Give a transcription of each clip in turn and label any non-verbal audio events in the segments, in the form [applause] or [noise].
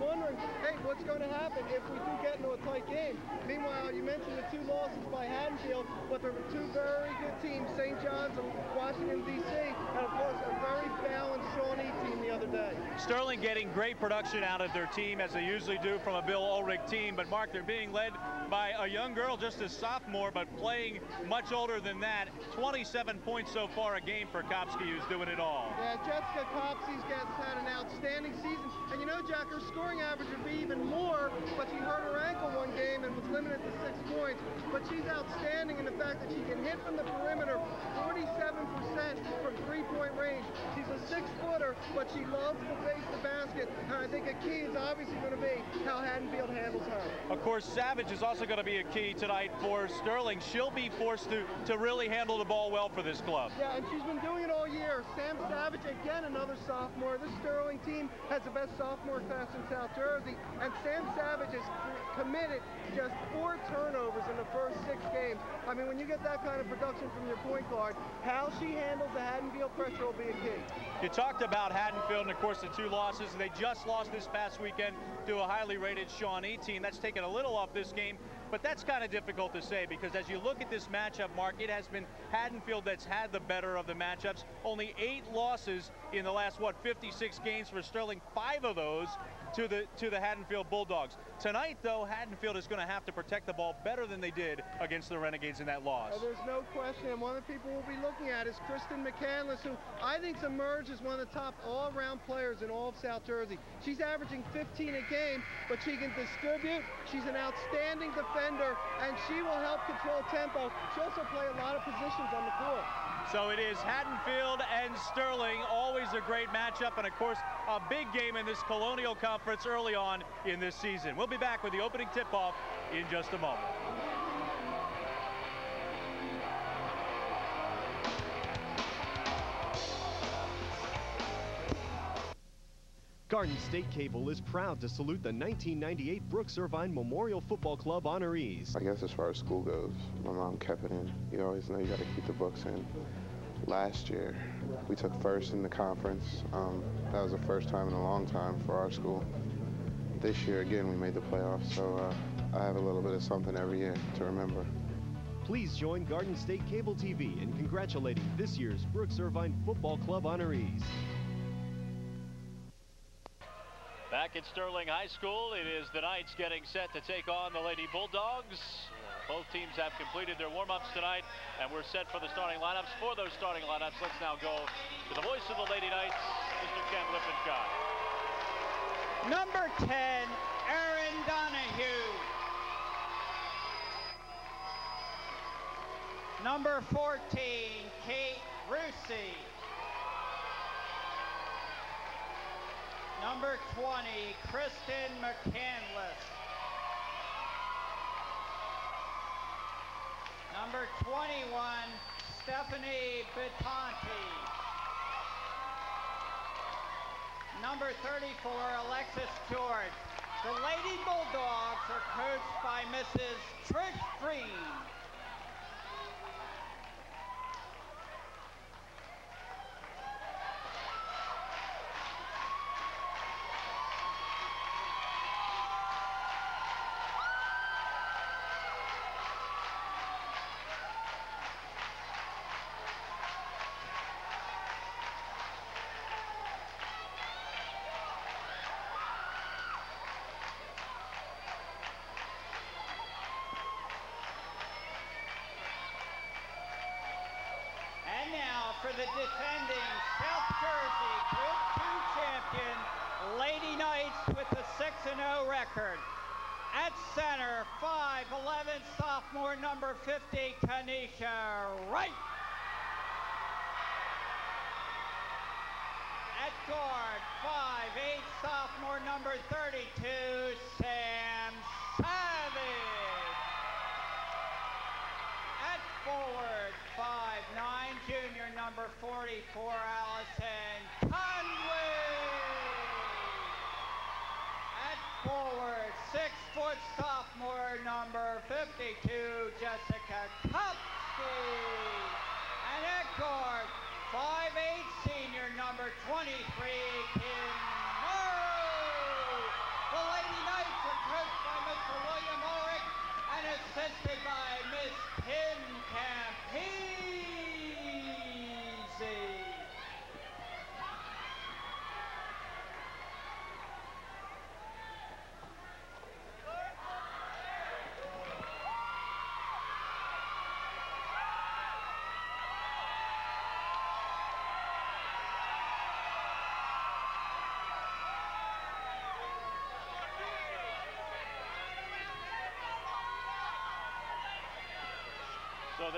wondering, what's going to happen if we do get into a tight game? Meanwhile, you mentioned the two losses by Haddonfield, but there were two very good teams, St. John's and Washington, D.C., and of course a very balanced Shawnee team the other day. Sterling getting great production out of their team, as they usually do from a Bill Ulrich team, but Mark, they're being led by a young girl, just a sophomore, but playing much older than that. 27 points so far a game for Kopsky, who's doing it all. Yeah, Jessica Kopsky's had an outstanding season. And you know, Jack, her scoring average would be even more, but she hurt her ankle one game and was limited to six points. But she's outstanding in the fact that she can hit from the perimeter 47% from three-point range. She's a six-footer, but she loves to face the basket. And I think a key is obviously going to be how Haddonfield handles her. Of course, Savage is also going to be a key tonight for Sterling. She'll be forced to, to really handle the ball well for this club. Yeah, and she's been doing it all year. Sam Savage, again, another sophomore. This Sterling team has the best sophomore class in South Jersey, and Sam Savage has committed just four turnovers in the first six games. I mean, when you get that kind of production from your point guard, how she handles the Haddonfield pressure will be a key. You talked about Haddonfield and, of course, the two losses. They just lost this past weekend to a highly rated Shawnee team. That's taken a little off this game. But that's kind of difficult to say because as you look at this matchup, Mark, it has been Haddonfield that's had the better of the matchups. Only eight losses in the last, what, 56 games for Sterling. Five of those to the to the Haddonfield Bulldogs. Tonight, though, Haddonfield is going to have to protect the ball better than they did against the Renegades in that loss. there's no question. And one of the people we'll be looking at is Kristen McCandless, who I think's emerged as one of the top all-around players in all of South Jersey. She's averaging 15 a game, but she can distribute. She's an outstanding defender, and she will help control tempo. She also play a lot of positions on the court. So it is Haddonfield and Sterling, always a great matchup, and of course, a big game in this Colonial Conference early on in this season. We'll be back with the opening tip-off in just a moment. Garden State Cable is proud to salute the 1998 Brooks Irvine Memorial Football Club honorees. I guess as far as school goes, my mom kept it in. You always know you got to keep the books in. Last year, we took first in the conference. Um, that was the first time in a long time for our school. This year, again, we made the playoffs, so uh, I have a little bit of something every year to remember. Please join Garden State Cable TV in congratulating this year's Brooks Irvine Football Club honorees. Back at Sterling High School, it is the Knights getting set to take on the Lady Bulldogs. Both teams have completed their warm-ups tonight, and we're set for the starting lineups. For those starting lineups, let's now go to the voice of the Lady Knights, Mr. Ken Lippincott. Number 10, Erin Donahue. Number 14, Kate Rusi. Number 20, Kristen McCandless. Number 21, Stephanie Batanti. Number 34, Alexis George. The Lady Bulldogs are coached by Mrs. Trish Green.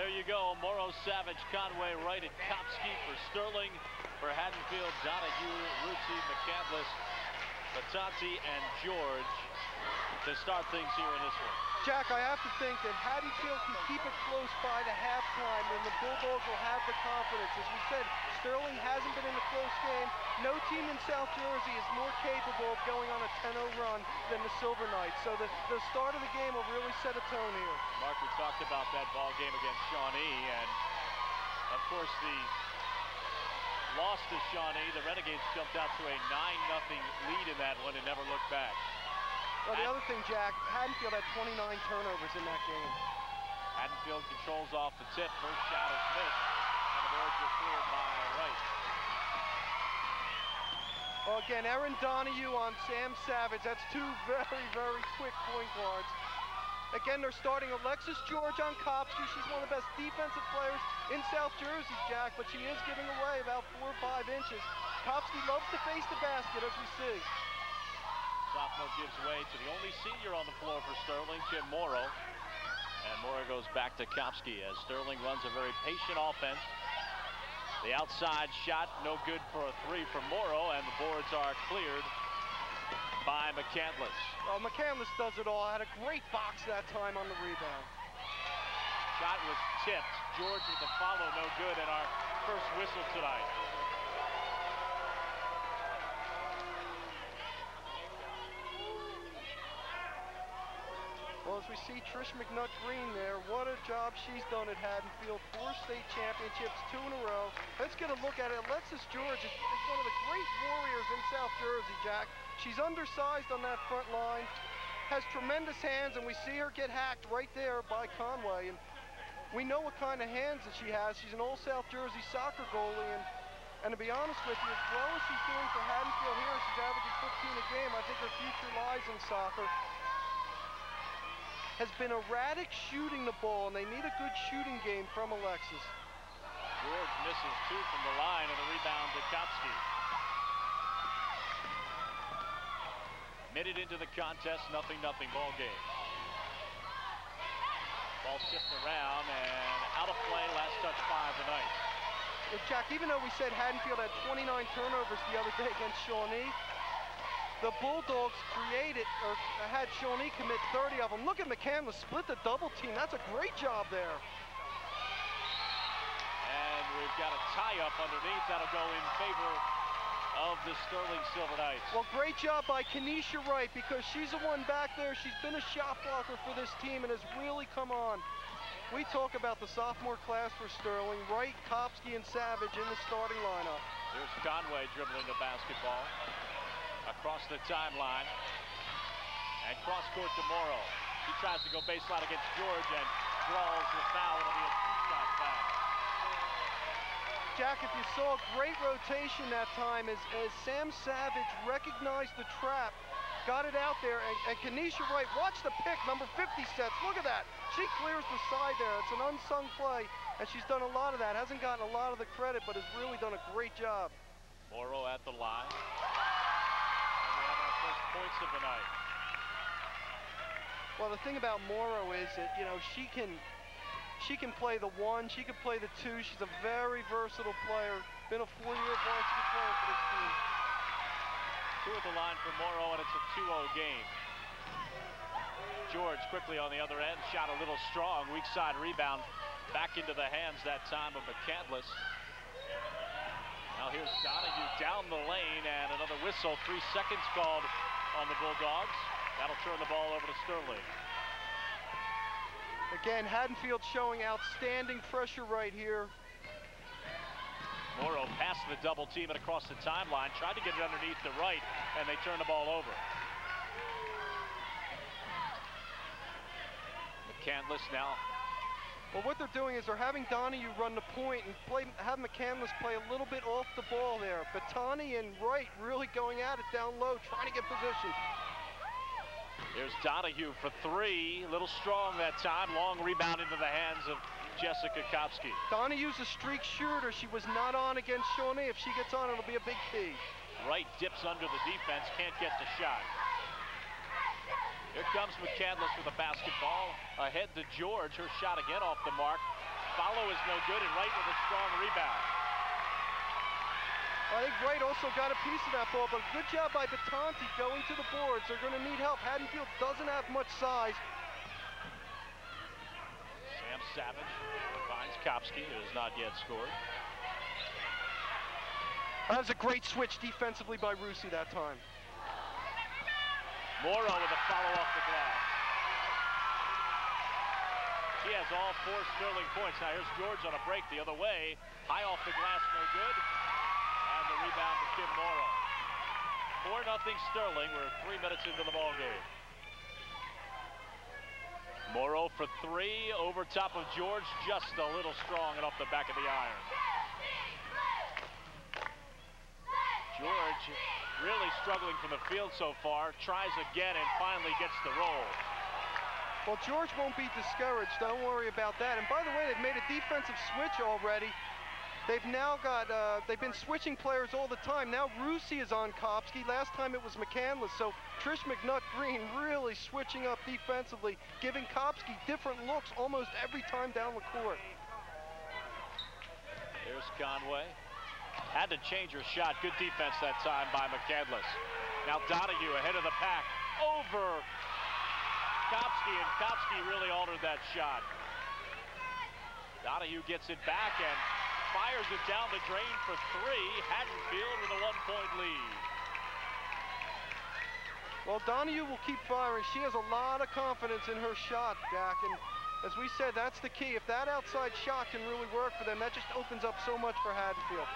There you go. Morrow, Savage, Conway, Wright, and Kopsky for Sterling. For Haddonfield, Donahue, Rusi, McCandless, Batanti, and George to start things here in this one. Jack, I have to think that Haddonfield can keep it close by the halftime, and the Bulldogs will have the confidence. As we said, Sterling hasn't been in a close game. No team in South Jersey is more capable of going on a 10-0 run than the Silver Knights. So the, the start of the game will really set a tone here. Mark, we talked about that ball game against Shawnee, and of course the loss to Shawnee, the Renegades jumped out to a 9-0 lead in that one and never looked back. Well, the other thing, Jack, Haddonfield had 29 turnovers in that game. Haddonfield controls off the tip. First shot is missed, and the boards are cleared by Wright. Well, again, Erin Donahue on Sam Savage. That's two very, very quick point guards. Again, they're starting Alexis George on Kopsky. She's one of the best defensive players in South Jersey, Jack, but she is giving away about four or five inches. Kopsky loves to face the basket, as we see. Sophomore gives way to the only senior on the floor for Sterling, Kim Morrow. And Morrow goes back to Kopsky as Sterling runs a very patient offense. The outside shot, no good for a three for Morrow, and the boards are cleared by McCandless. Well, McCandless does it all. Had a great box that time on the rebound. Shot was tipped. George with the follow, no good, and our first whistle tonight. We see Trish McNutt Green there, what a job she's done at Haddonfield. Four state championships, two in a row. Let's get a look at it. Alexis George is, is one of the great warriors in South Jersey, Jack. She's undersized on that front line, has tremendous hands, and we see her get hacked right there by Conway. And we know what kind of hands that she has. She's an old South Jersey soccer goalie, and, and to be honest with you, as well as she's doing for Haddonfield here, she's averaging 15 a game. I think her future lies in soccer has been erratic shooting the ball, and they need a good shooting game from Alexis. George misses two from the line, and the rebound to Kopsky. Minute into the contest, nothing, nothing ball game. Ball tipped around and out of play, last touch five tonight. Jack, even though we said Haddonfield had 29 turnovers the other day against Shawnee, the Bulldogs created, or had Shawnee commit 30 of them. Look at McCandless split the double team. That's a great job there. And we've got a tie-up underneath. That'll go in favor of the Sterling Silver Knights. Well, great job by Kenesha Wright because she's the one back there. She's been a shot blocker for this team and has really come on. We talk about the sophomore class for Sterling. Wright, Kopsky, and Savage in the starting lineup. There's Conway dribbling the basketball across the timeline. And cross court to Morrow. He tries to go baseline against George and draws the foul. It'll be a two-shot foul. Jack, if you saw great rotation that time as, as Sam Savage recognized the trap, got it out there, and, and Kenesha Wright, watch the pick, number 50 sets. Look at that. She clears the side there. It's an unsung play, and she's done a lot of that. Hasn't gotten a lot of the credit, but has really done a great job. Morrow at the line points of the night. Well, the thing about Morrow is that, you know, she can she can play the one, she can play the two. She's a very versatile player. Been a four-year varsity player for this team. Two at the line for Morrow, and it's a 2-0 game. George quickly on the other end, shot a little strong. Weak side rebound back into the hands that time of McCandless. Now here's Donahue down the lane and another whistle. Three seconds called on the Bulldogs. That'll turn the ball over to Sterling. Again, Haddonfield showing outstanding pressure right here. Morrow passed the double team and across the timeline, tried to get it underneath the right, and they turned the ball over. McCandless now well, what they're doing is they're having Donahue run the point and play, have McCandless play a little bit off the ball there. Batanti and Wright really going at it down low, trying to get position. There's Donahue for three. A little strong that time. Long rebound into the hands of Jessica Kopsky. Donahue's a streak shooter. She was not on against Shawnee. If she gets on, it'll be a big key. Wright dips under the defense, can't get the shot. Here comes McCandless with a basketball. Ahead to George. Her shot again off the mark. follow is no good, and Wright with a strong rebound. I think Wright also got a piece of that ball, but good job by Batanti going to the boards. They're going to need help. Haddonfield doesn't have much size. Sam Savage finds Kopsky, who has not yet scored. That was a great switch defensively by Rusi that time. Morrow with a follow off the glass. She has all four Sterling points. Now here's George on a break the other way. High off the glass, no good. And the rebound to Kim Morrow. 4 nothing Sterling. We're three minutes into the ball game. Morrow for three over top of George, just a little strong and off the back of the iron. George really struggling from the field so far, tries again and finally gets the roll. Well, George won't be discouraged. Don't worry about that. And by the way, they've made a defensive switch already. They've now got, uh, they've been switching players all the time. Now Rusi is on Kopsky. Last time it was McCandless. So Trish McNutt Green really switching up defensively, giving Kopsky different looks almost every time down the court. There's Conway. Had to change her shot. Good defense that time by McCandless. Now Donahue ahead of the pack. Over Kopsky, and Kopsky really altered that shot. Donahue gets it back and fires it down the drain for three. Haddonfield with a one-point lead. Well, Donahue will keep firing. She has a lot of confidence in her shot, Jack, and as we said, that's the key. If that outside shot can really work for them, that just opens up so much for Haddonfield.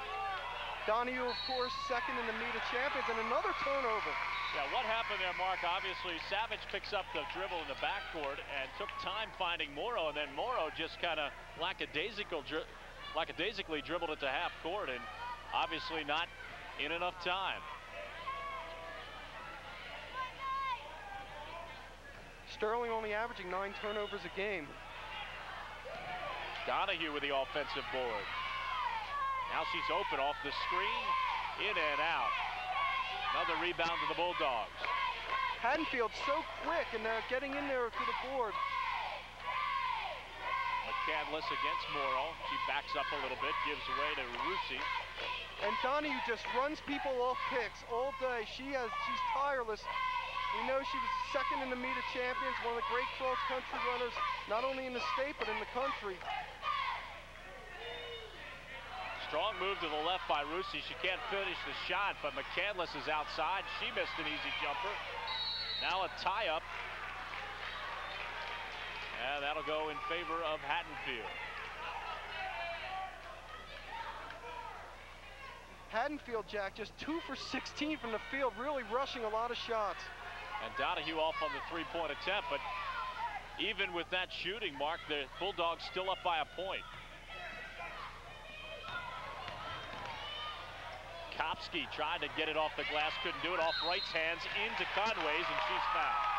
Donahue, of course, second in the meet of champions, and another turnover. Yeah, what happened there, Mark? Obviously, Savage picks up the dribble in the backcourt and took time finding Morrow, and then Morrow just kind of lackadaisical, dri lackadaisically dribbled it to half court, and obviously not in enough time. Sterling only averaging nine turnovers a game. Donahue with the offensive board. Now she's open off the screen, in and out. Another rebound to the Bulldogs. Haddonfield so quick and they're getting in there to the board. McCandless against Morrow. She backs up a little bit, gives way to Rusi. And Donahue just runs people off picks all day. She has, she's tireless. We know she was second in the meet of champions, one of the great cross-country runners, not only in the state, but in the country. Strong move to the left by Rusi. She can't finish the shot, but McCandless is outside. She missed an easy jumper. Now a tie-up. And that'll go in favor of Haddonfield. Haddonfield, Jack, just two for 16 from the field, really rushing a lot of shots. And Donahue off on the three-point attempt, but even with that shooting, Mark, the Bulldogs still up by a point. Kopsky tried to get it off the glass, couldn't do it. Off Wright's hands into Conway's, and she's fouled.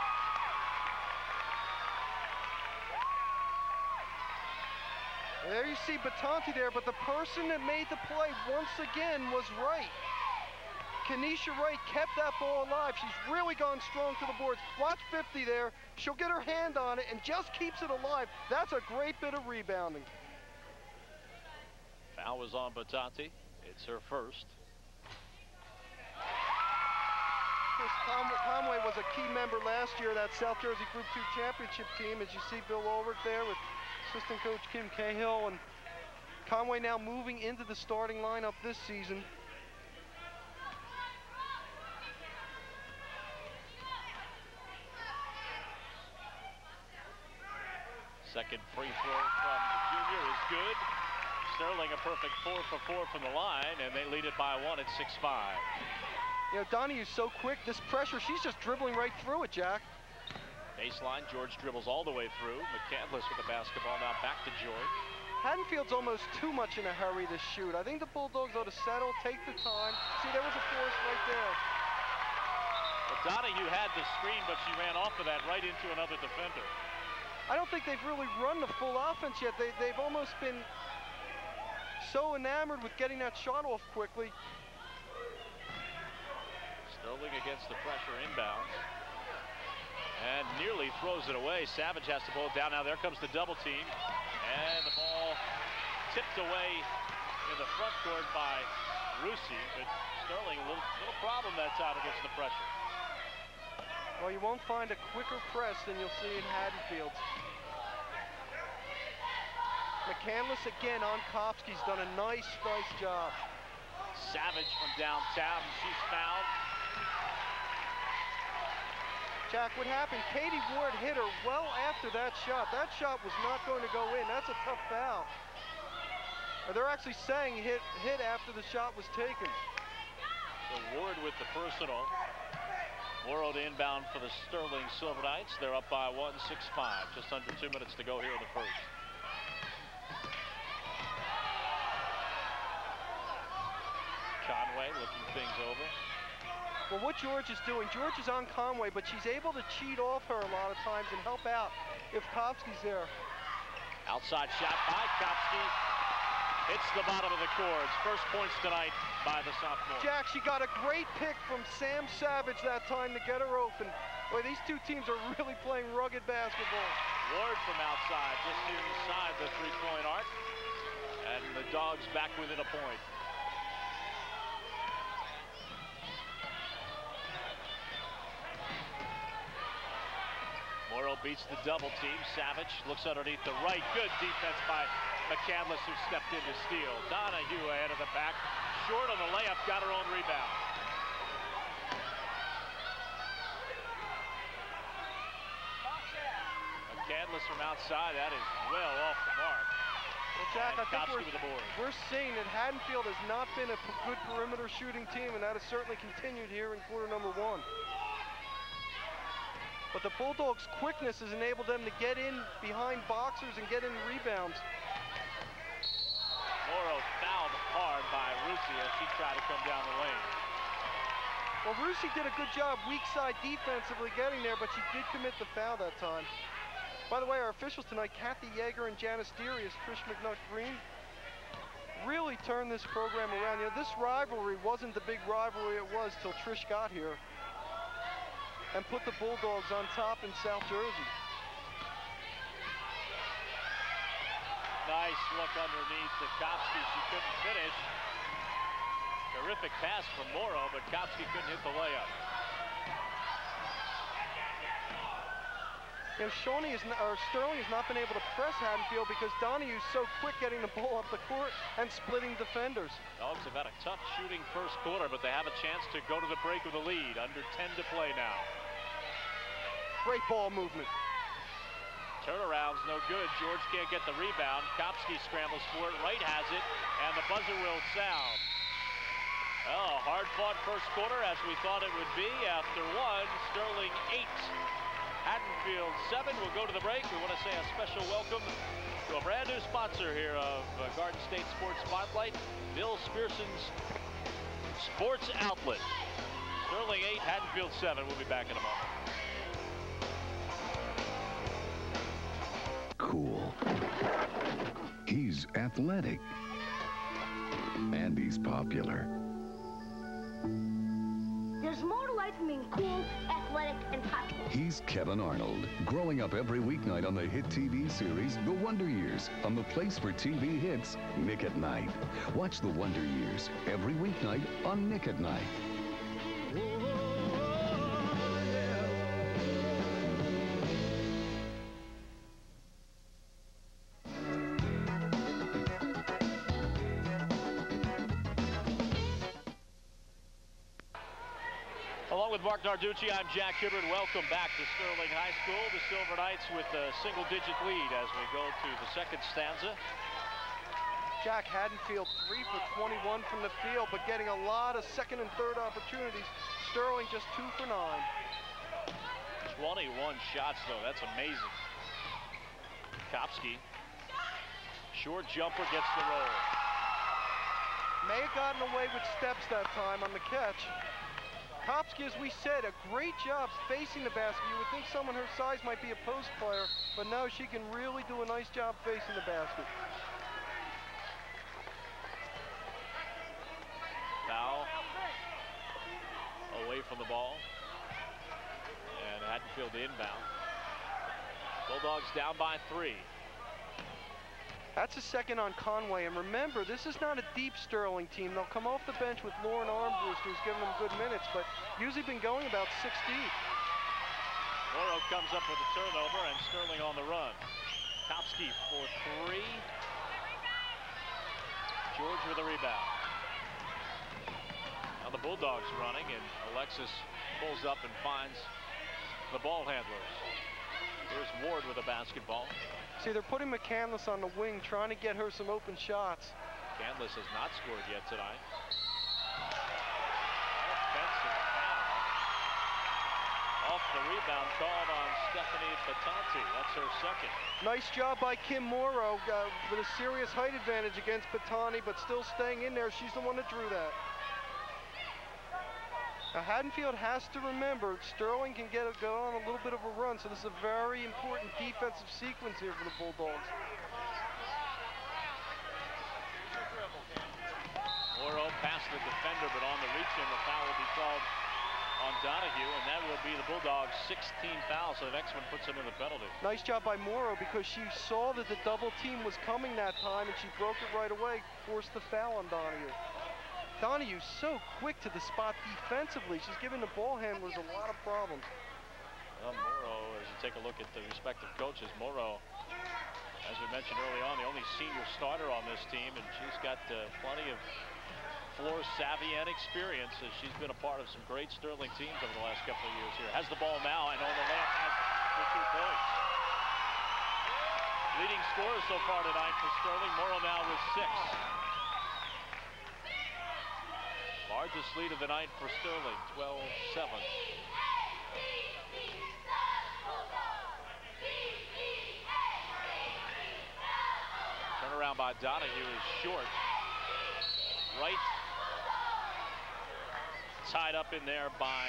There you see Batanti there, but the person that made the play once again was Wright. Kenesha Wright kept that ball alive. She's really gone strong to the boards. Watch 50 there. She'll get her hand on it and just keeps it alive. That's a great bit of rebounding. Foul was on Batanti. It's her first. Conway, was a key member last year of that South Jersey Group 2 championship team. As you see Bill Ulrich there with assistant coach Kim Cahill. And Conway now moving into the starting lineup this season. Second free throw from the junior is good. Sterling a perfect four for four from the line, and they lead it by one at 6-5. You know, Donahue's so quick, this pressure, she's just dribbling right through it, Jack. Baseline, George dribbles all the way through. McCandless with the basketball, now back to George. Haddonfield's almost too much in a hurry to shoot. I think the Bulldogs ought to settle, take the time. See, there was a force right there. But Donahue had the screen, but she ran off of that right into another defender. I don't think they've really run the full offense yet. They, they've almost been so enamored with getting that shot off quickly. Sterling against the pressure inbounds. And nearly throws it away. Savage has to pull it down. Now there comes the double team. And the ball tipped away in the front court by Rusi, but Sterling, a little, little problem that time against the pressure. Well, you won't find a quicker press than you'll see in Haddonfield. McCandless again on Kopsky's done a nice, nice job. Savage from downtown, she's fouled. Jack, what happened? Katie Ward hit her well after that shot. That shot was not going to go in. That's a tough foul. They're actually saying hit hit after the shot was taken. So Ward with the personal. To inbound for the Sterling Silver Knights. They're up by one, six, five. Just under two minutes to go here in the first. Conway looking things over. Well, what George is doing, George is on Conway, but she's able to cheat off her a lot of times and help out if Kopsky's there. Outside shot by Kopsky. Hits the bottom of the cords. First points tonight by the sophomore. Jack, she got a great pick from Sam Savage that time to get her open. Boy, these two teams are really playing rugged basketball. Ward from outside, just inside the three-point arc. And the Dogs back within a point. Morrow beats the double team. Savage looks underneath the right. Good defense by McCandless who stepped in to steal. Donahue ahead of the back. Short on the layup, got her own rebound. McCandless from outside, that is well off the mark. Well, Jack, And I think we're, the board. we're seeing that Haddonfield has not been a good perimeter shooting team, and that has certainly continued here in quarter number one. But the Bulldogs' quickness has enabled them to get in behind boxers and get in rebounds. Morrow fouled hard by Rusi as she tried to come down the lane. Well, Rusi did a good job weak side defensively getting there, but she did commit the foul that time. By the way, our officials tonight, Kathy Yeager and Janice Deary, as Trish McNutt Green, really turned this program around. You know, this rivalry wasn't the big rivalry it was till Trish got here and put the Bulldogs on top in South Jersey. Nice look underneath to Kopsky. She couldn't finish. Terrific pass from Morrow, but Kopsky couldn't hit the layup. You know, Shawnee is or Sterling has not been able to press Haddonfield because Donahue's so quick getting the ball up the court and splitting defenders. Dogs have had a tough shooting first quarter, but they have a chance to go to the break with a lead. Under 10 to play now. Great ball movement. Turnaround's no good. George can't get the rebound. Kopsky scrambles for it. Wright has it, and the buzzer will sound. Oh, hard fought first quarter as we thought it would be. After one, Sterling eight. Haddonfield seven. We'll go to the break. We want to say a special welcome to a brand new sponsor here of uh, Garden State Sports Spotlight, Bill Spearson's Sports Outlet. Sterling eight, Haddonfield seven. We'll be back in a moment. Cool. He's athletic. And he's popular. There's more to life than being cool, athletic, and popular. He's Kevin Arnold, growing up every weeknight on the hit TV series The Wonder Years on the place for TV hits, Nick at Nite. Watch The Wonder Years every weeknight on Nick at Nite. Along Mark Narducci, I'm Jack Hibbard. Welcome back to Sterling High School. The Silver Knights with a single-digit lead as we go to the second stanza. Jack Haddonfield three for 21 from the field, but getting a lot of second and third opportunities. Sterling just two for nine. 21 shots, though. That's amazing. Kopsky. Short jumper gets the roll. May have gotten away with steps that time on the catch. Kopsky, as we said, a great job facing the basket. You would think someone her size might be a post player, but no, she can really do a nice job facing the basket. Foul. Away from the ball. And Haddonfield inbound. Bulldogs down by three. That's a second on Conway. And remember, this is not a deep Sterling team. They'll come off the bench with Lauren Armbruster, who's giving them good minutes, but usually been going about six deep. Morrow comes up with a turnover, and Sterling on the run. Kopsky for three. George with a rebound. Now the Bulldogs running, and Alexis pulls up and finds the ball handlers. Here's Ward with a basketball. See, they're putting McCandless on the wing, trying to get her some open shots. Candless has not scored yet tonight. Offensive foul. Off the rebound called on Stephanie Batanti. That's her second. Nice job by Kim Morrow uh, with a serious height advantage against Batanti, but still staying in there. She's the one that drew that. Now Haddonfield has to remember Sterling can get a, go on a little bit of a run, so this is a very important defensive sequence here for the Bulldogs. Morrow past the defender, but on the reach in, the foul will be called on Donahue, and that will be the Bulldogs' 16 foul, so the next one puts them in the penalty. Nice job by Morrow because she saw that the double team was coming that time, and she broke it right away, forced the foul on Donahue. Donahue's so quick to the spot defensively. She's giving the ball handlers a lot of problems. Well, Morrow, as you take a look at the respective coaches, Morrow, as we mentioned early on, the only senior starter on this team, and she's got uh, plenty of floor savvy and experience as she's been a part of some great Sterling teams over the last couple of years here. Has the ball now and on the layup has for two points. Leading scorer so far tonight for Sterling. Morrow now with six. Largest lead of the night for Sterling, 12-7. Turnaround by Donahue is short. Right tied up in there by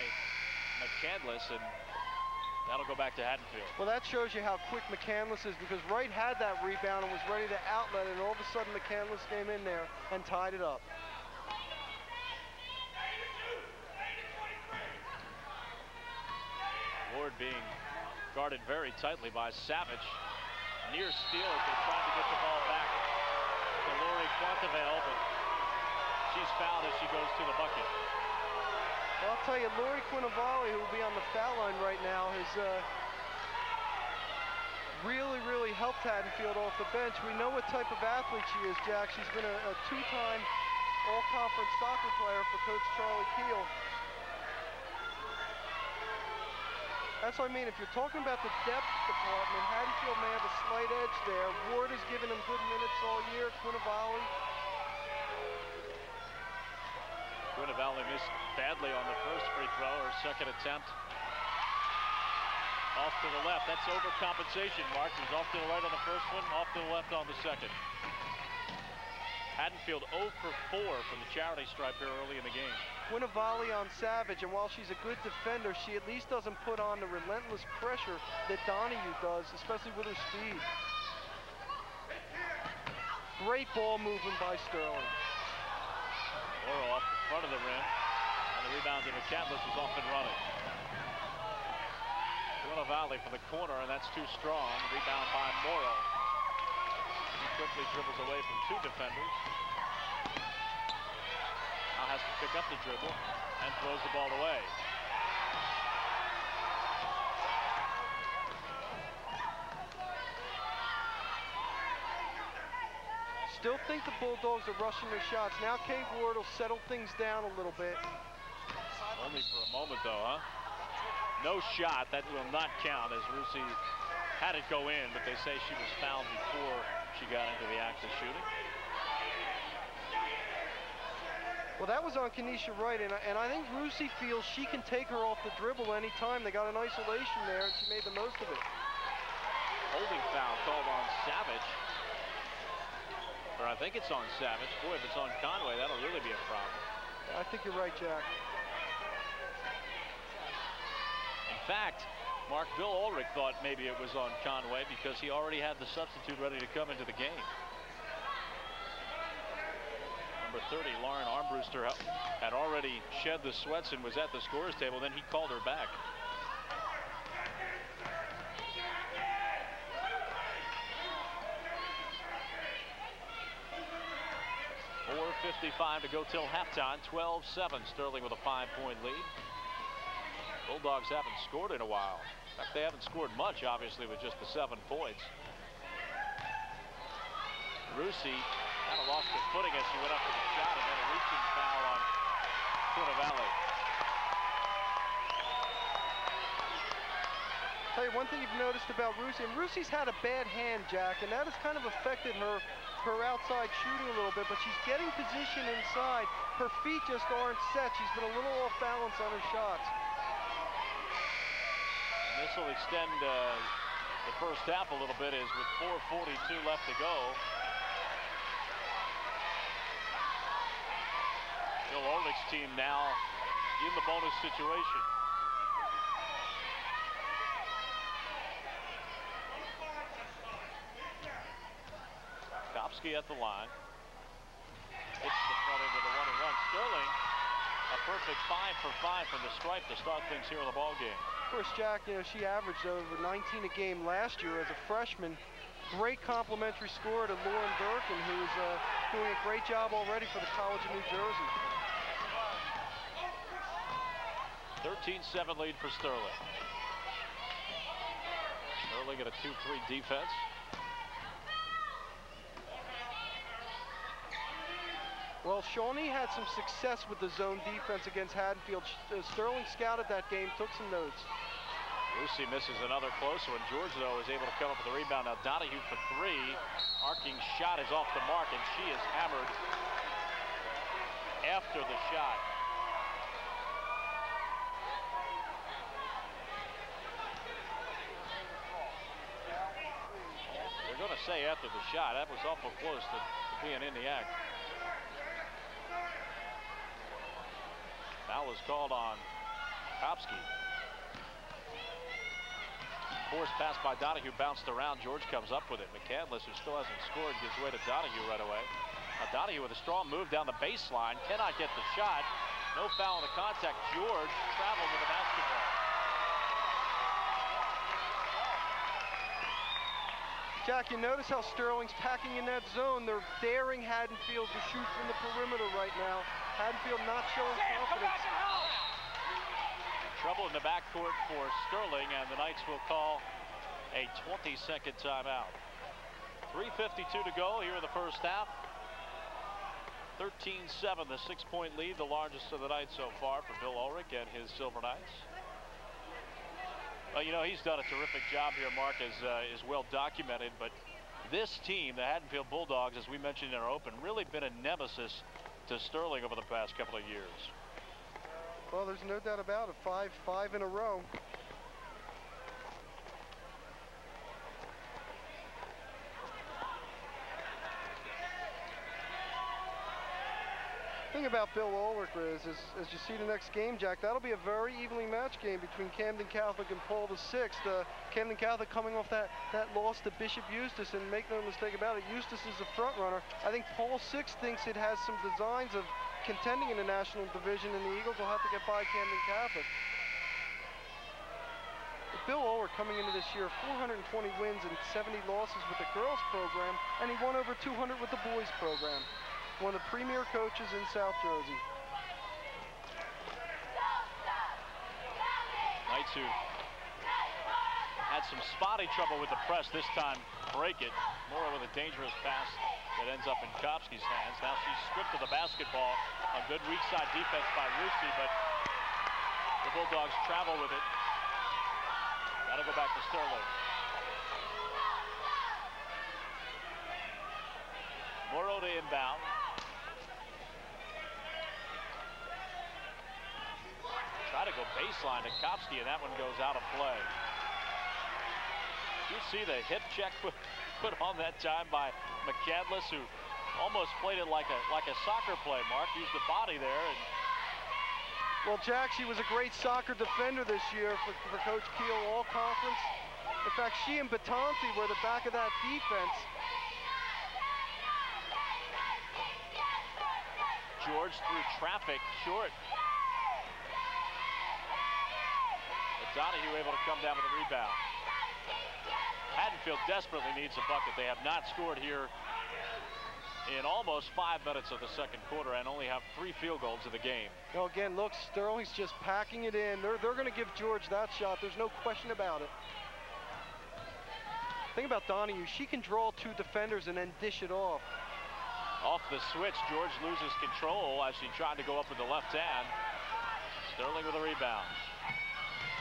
McCandless, and that'll go back to Haddonfield. Well, that shows you how quick McCandless is because Wright had that rebound and was ready to outlet, and all of a sudden McCandless came in there and tied it up. Ward being guarded very tightly by Savage. Near steal as they trying to get the ball back to Lori Quinavali, but she's fouled as she goes to the bucket. Well, I'll tell you, Lori Quinavali, who will be on the foul line right now, has uh, really, really helped Haddonfield off the bench. We know what type of athlete she is, Jack. She's been a, a two-time all-conference soccer player for Coach Charlie Keel. That's what I mean. If you're talking about the depth department, Haddonfield may have a slight edge there. Ward has given them good minutes all year. Quinavali. Quinavali missed badly on the first free throw, her second attempt. Off to the left. That's overcompensation, Mark. He's off to the right on the first one, off to the left on the second. Haddonfield 0 for 4 from the charity stripe here early in the game. Quinavali on Savage, and while she's a good defender, she at least doesn't put on the relentless pressure that Donahue does, especially with her speed. Great ball movement by Sterling. Off the front of the rim, and the rebound to McCandless is off and running. Quinavali from the corner, and that's too strong. Rebound by Morrow He quickly dribbles away from two defenders. Now has to pick up the dribble and throws the ball away. Still think the Bulldogs are rushing their shots. Now Cave Ward will settle things down a little bit. Only for a moment though, huh? No shot, that will not count as Rusi had it go in, but they say she was fouled before she got into the act of shooting. Well, that was on Kenesha Wright, and I, and I think Rusi feels she can take her off the dribble anytime. They got an isolation there, and she made the most of it. Holding foul called on Savage. Or I think it's on Savage. Boy, if it's on Conway, that'll really be a problem. I think you're right, Jack. In fact, Mark Bill Ulrich thought maybe it was on Conway because he already had the substitute ready to come into the game. Number 30, Lauren Armbruster, had already shed the sweats and was at the scorer's table. Then he called her back. 2.35 to go till halftime. 12-7. Sterling with a five-point lead. Bulldogs haven't scored in a while. In fact, they haven't scored much, obviously, with just the seven points. Rusi kind of lost her footing as she went up for the shot, and then a reaching foul on Valley. Tell you one thing you've noticed about Rusi, and Rusi's had a bad hand, Jack, and that has kind of affected her her outside shooting a little bit, but she's getting position inside. Her feet just aren't set. She's been a little off balance on her shots. And this will extend uh, the first half a little bit as with 4.42 left to go. Bill Ulrich's team now in the bonus situation. Kopsky at the line. Hits the front end of the one and run. Sterling, a perfect five for five from the stripe to start things here in the ball game. Of course, Jack, you know, she averaged over 19 a game last year as a freshman. Great complimentary score to Lauren Durkin, who's uh, doing a great job already for the College of New Jersey. 13-7 lead for Sterling. Sterling at a 2-3 defense. Well, Shawnee had some success with the zone defense against Haddonfield. Uh, Sterling scouted that game, took some notes. Lucy misses another close one. George, though, is able to come up with a rebound. Now Donahue for three. Arcing shot is off the mark, and she is hammered after the shot. They're going to say after the shot. That was awful close to, to being in the act. Foul was called on Kopsky. Forced pass by Donahue bounced around. George comes up with it. McCandless, who still hasn't scored, gives way to Donahue right away. Now Donahue with a strong move down the baseline. Cannot get the shot. No foul on the contact. George traveled with the basketball. Jack, you notice how Sterling's packing in that zone. They're daring Haddonfield to shoot from the perimeter right now. Haddonfield not showing confidence. Trouble in the backcourt for Sterling, and the Knights will call a 20-second timeout. 3.52 to go here in the first half. 13-7, the six-point lead, the largest of the night so far for Bill Ulrich and his Silver Knights. Well, you know, he's done a terrific job here, Mark, as uh, is well documented. But this team, the Haddonfield Bulldogs, as we mentioned in our open, really been a nemesis to Sterling over the past couple of years. Well, there's no doubt about it. Five, five in a row. Thing about Bill Ulrich is, is, as you see the next game, Jack, that'll be a very evenly matched game between Camden Catholic and Paul VI. Uh, Camden Catholic coming off that, that loss to Bishop Eustace, and make no mistake about it, Eustace is a front runner. I think Paul VI thinks it has some designs of contending in the national division, and the Eagles will have to get by Camden Catholic. Bill Ulrich coming into this year, 420 wins and 70 losses with the girls program, and he won over 200 with the boys program one of the premier coaches in South Jersey. Knights who had some spotty trouble with the press this time break it. Morrow with a dangerous pass that ends up in Kopsky's hands. Now she's stripped of the basketball. A good weak side defense by Rusi, but the Bulldogs travel with it. Gotta go back to Sterling. Morrow to inbound. Try to go baseline to Kopsky, and that one goes out of play. You see the hip check [laughs] put, put on that time by McCandless, who almost played it like a like a soccer play, Mark. Used the body there. And... Well, Jack, she was a great soccer defender this year for, for Coach Keel All Conference. In fact, she and Batanti were the back of that defense. George through traffic, short. Donahue able to come down with a rebound. Haddonfield desperately needs a bucket. They have not scored here in almost five minutes of the second quarter and only have three field goals in the game. Now again, look, Sterling's just packing it in. They're, they're going to give George that shot. There's no question about it. Think about Donahue. She can draw two defenders and then dish it off. Off the switch, George loses control as she tried to go up with the left hand. Sterling with a rebound.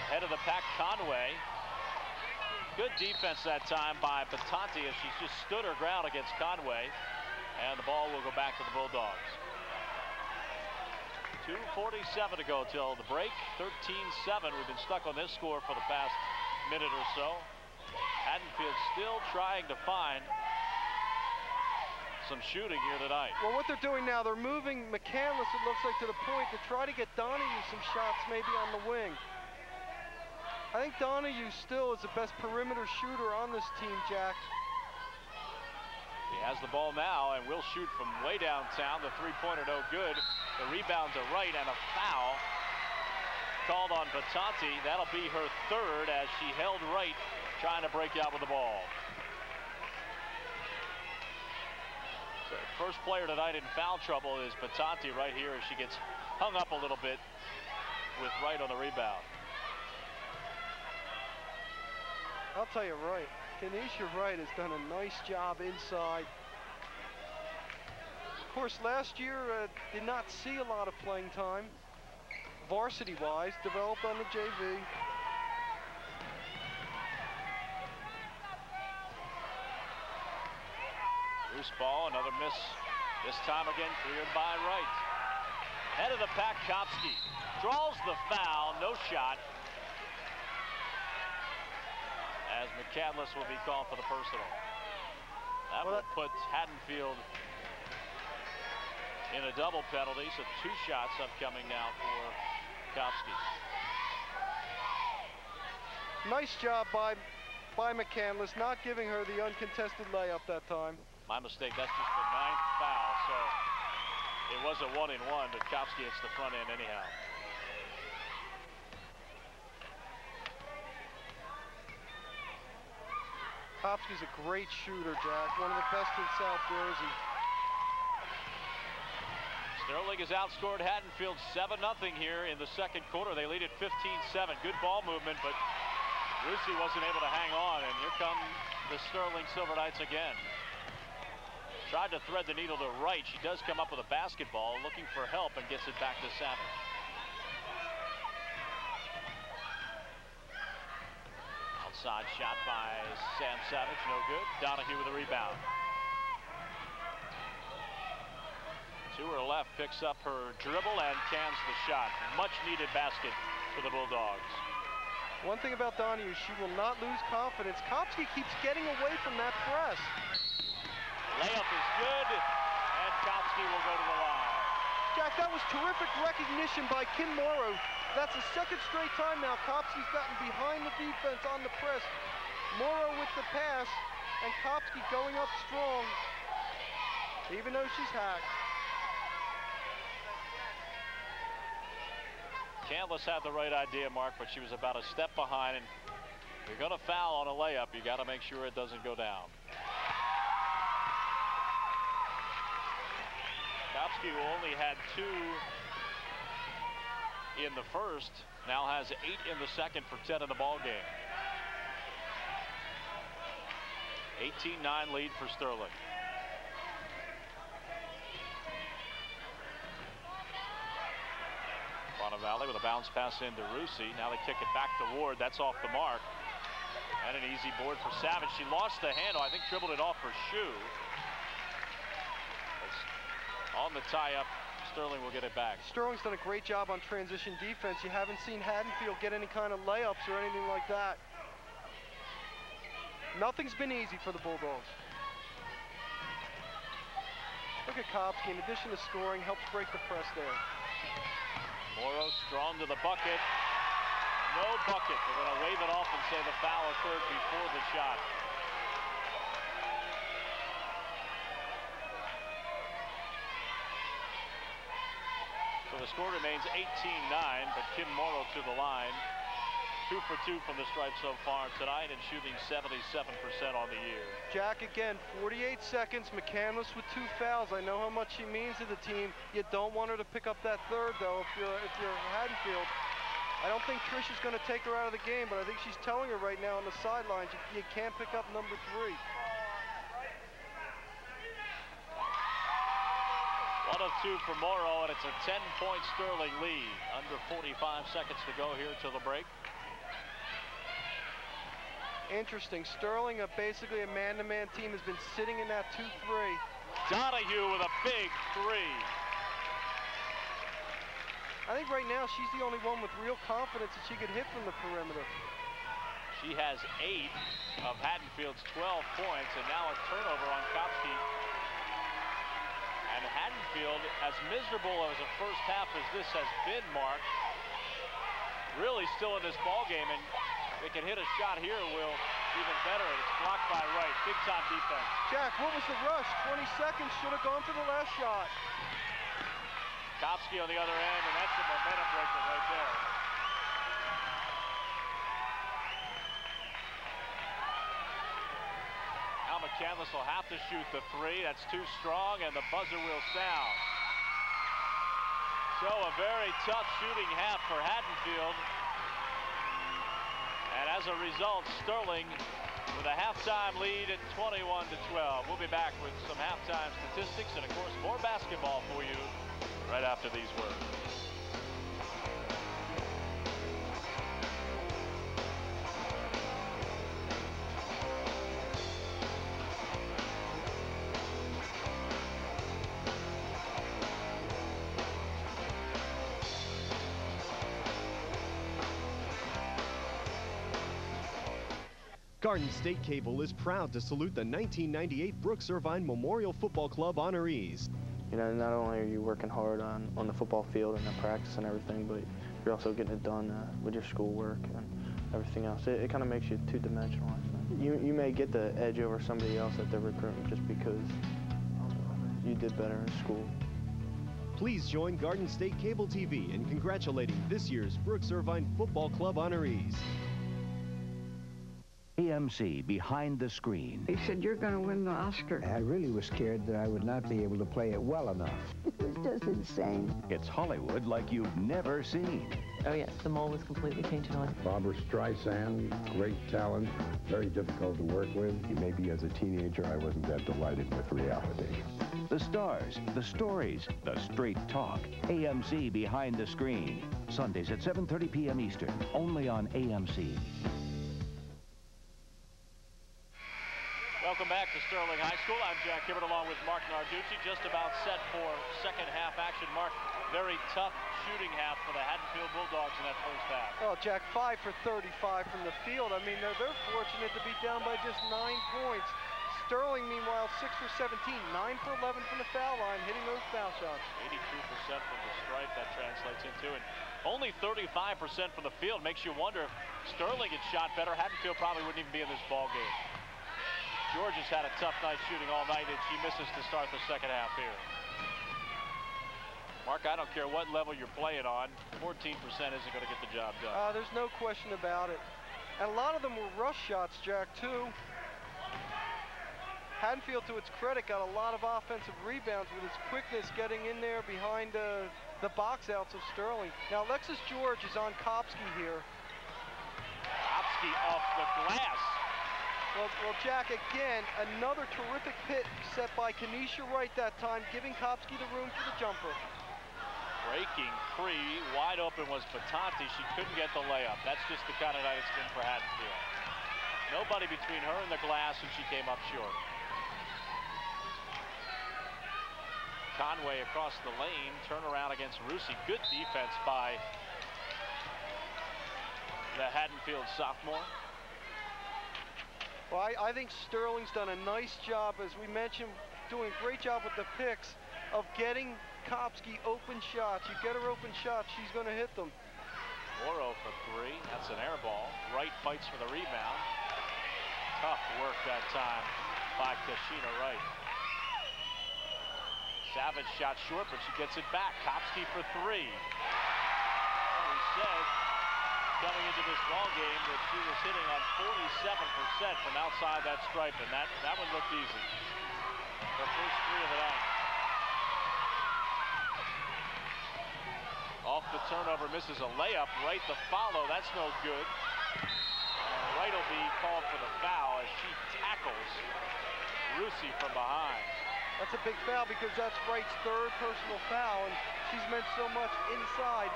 Head of the pack, Conway. Good defense that time by Batanti as she just stood her ground against Conway. And the ball will go back to the Bulldogs. 2.47 to go till the break. 13-7. We've been stuck on this score for the past minute or so. Haddonfield still trying to find some shooting here tonight. Well, what they're doing now, they're moving McCandless, it looks like, to the point to try to get Donahue some shots maybe on the wing. I think Donahue still is the best perimeter shooter on this team, Jack. He has the ball now and will shoot from way downtown. The three-pointer no good. The rebound to Wright and a foul called on Batanti. That'll be her third as she held Wright trying to break out with the ball. So first player tonight in foul trouble is Batanti right here as she gets hung up a little bit with Wright on the rebound. I'll tell you right, Kenesha Wright has done a nice job inside. Of course, last year uh, did not see a lot of playing time, varsity-wise, developed on the JV. Loose ball, another miss. This time again cleared by Wright. Head of the pack, Kopsky. Draws the foul, no shot. As McCandless will be called for the personal. That will put Haddonfield in a double penalty, so two shots upcoming now for Kopsky. Nice job by by McCandless, not giving her the uncontested layup that time. My mistake. That's just the ninth foul. So it was a one in one, but Kopsky hits the front end anyhow. Kopsky's a great shooter, Jack. One of the best in South Jersey. Sterling has outscored Haddonfield 7-0 here in the second quarter. They lead at 15-7. Good ball movement, but Rusi wasn't able to hang on, and here come the Sterling Silver Knights again. Tried to thread the needle to Wright. She does come up with a basketball, looking for help, and gets it back to Savage. Shot by Sam Savage, no good. Donahue with a rebound. To her left, picks up her dribble and cans the shot. Much needed basket for the Bulldogs. One thing about Donahue, she will not lose confidence. Kopsky keeps getting away from that press. Layup is good, and Kopsky will go to the line. Jack, that was terrific recognition by Kim Morrow. That's the second straight time now Kopsky's gotten behind the defense on the press. Morrow with the pass, and Kopsky going up strong, even though she's hacked. Canvas had the right idea, Mark, but she was about a step behind, and you're going to foul on a layup, you got to make sure it doesn't go down. Kopsky, only had two in the first, now has eight in the second for 10 in the ball game. 18-9 lead for Sterling. Valley with a bounce pass into Rusi. Now they kick it back to Ward. That's off the mark. And an easy board for Savage. She lost the handle. I think dribbled it off her shoe. On the tie-up, Sterling will get it back. Sterling's done a great job on transition defense. You haven't seen Haddonfield get any kind of layups or anything like that. Nothing's been easy for the Bulldogs. Look at Kopsky, in addition to scoring, helps break the press there. Morrow strong to the bucket. No bucket. They're going to wave it off and say the foul occurred before the shot. Score remains 18-9, but Kim Morrow to the line two for two from the stripe so far tonight and shooting 77% on the year. Jack again, 48 seconds. McCandless with two fouls. I know how much she means to the team. You don't want her to pick up that third though if you're if you're Haddonfield. I don't think Trish is going to take her out of the game, but I think she's telling her right now on the sidelines, you, you can't pick up number three. One of two for Morrow, and it's a 10-point Sterling lead. Under 45 seconds to go here till the break. Interesting. Sterling, a basically a man-to-man -man team, has been sitting in that 2-3. Donahue with a big three. I think right now she's the only one with real confidence that she could hit from the perimeter. She has eight of Haddonfield's 12 points, and now a turnover on Kopsky and Haddonfield, as miserable as a first half as this has been, Mark, really still in this ball game, and they can hit a shot here, will even better. It's blocked by Wright. Big time defense. Jack, what was the rush? 20 seconds. Should have gone for the last shot. Kopsky on the other end, and that's the momentum breaker right there. McCandless will have to shoot the three. That's too strong, and the buzzer will sound. So a very tough shooting half for Haddonfield. And as a result, Sterling with a halftime lead at 21 to 12. We'll be back with some halftime statistics and, of course, more basketball for you right after these words. Garden State Cable is proud to salute the 1998 Brooks Irvine Memorial Football Club honorees. You know, not only are you working hard on, on the football field and the practice and everything, but you're also getting it done uh, with your schoolwork and everything else. It, it kind of makes you two-dimensional. You, you may get the edge over somebody else that they're recruiting just because you did better in school. Please join Garden State Cable TV in congratulating this year's Brooks Irvine Football Club honorees. AMC Behind the Screen. He said, you're going to win the Oscar. I really was scared that I would not be able to play it well enough. [laughs] It was just insane. It's Hollywood like you've never seen. Oh, yes, the mole was completely painted on. Barbra Streisand, great talent, very difficult to work with. Maybe as a teenager, I wasn't that delighted with reality. The stars, the stories, the straight talk. AMC Behind the Screen. Sundays at 7.30 p.m. Eastern, only on AMC. Welcome back to Sterling High School. I'm Jack Hibbert along with Mark Narducci. Just about set for second half action. Mark, very tough shooting half for the Haddonfield Bulldogs in that first half. Well, Jack, 5 for 35 from the field. I mean, they're, they're fortunate to be down by just nine points. Sterling, meanwhile, 6 for 17, 9 for 11 from the foul line, hitting those foul shots. 82% from the stripe that translates into and Only 35% from the field makes you wonder if Sterling had shot better, Haddonfield probably wouldn't even be in this ball game. George has had a tough night shooting all night, and she misses to start the second half here. Mark, I don't care what level you're playing on, 14% isn't going to get the job done. Uh, there's no question about it. And a lot of them were rush shots, Jack, too. Haddonfield, to its credit, got a lot of offensive rebounds with his quickness getting in there behind uh, the box outs of Sterling. Now, Alexis George is on Kopsky here. Kopsky off the glass. Well, well, Jack, again, another terrific pit set by Kanisha Wright that time, giving Kopsky the room for the jumper. Breaking free, wide open was Batanti. She couldn't get the layup. That's just the kind of night it's been for Haddonfield. Nobody between her and the glass, and she came up short. Conway across the lane, turn around against Rusi. Good defense by the Haddonfield sophomore. Well, I, I, think Sterling's done a nice job, as we mentioned, doing a great job with the picks of getting Kopsky open shots. You get her open shots, she's going to hit them. Morrow for three. That's an air ball. Wright fights for the rebound. Tough work that time by Kashina Wright. Savage shot short, but she gets it back. Kopsky for three. we said coming into this ball game that she was hitting on 47% from outside that stripe, and that, that one looked easy. Her first three of the night. Off the turnover, misses a layup. Wright the follow, that's no good. Wright will be called for the foul as she tackles Rusi from behind. That's a big foul because that's Wright's third personal foul, and she's meant so much inside.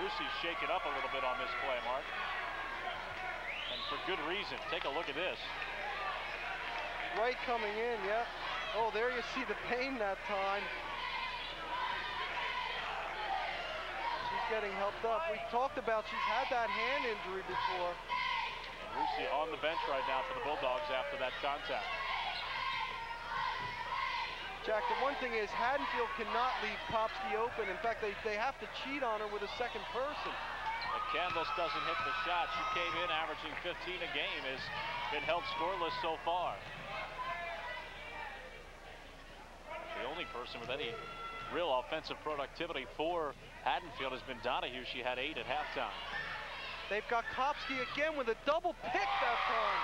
Rusi's shaken up a little bit on this play, Mark. And for good reason. Take a look at this. Wright coming in, yeah. Oh, there you see the pain that time. She's getting helped up. We talked about she's had that hand injury before. Lucy on the bench right now for the Bulldogs after that contact. Jack, the one thing is Haddonfield cannot leave Kopsky open. In fact, they, they have to cheat on her with a second person. McCandless doesn't hit the shot. She came in averaging 15 a game, has been held scoreless so far. The only person with any real offensive productivity for Haddonfield has been Donahue. She had eight at halftime. They've got Kopsky again with a double pick that time.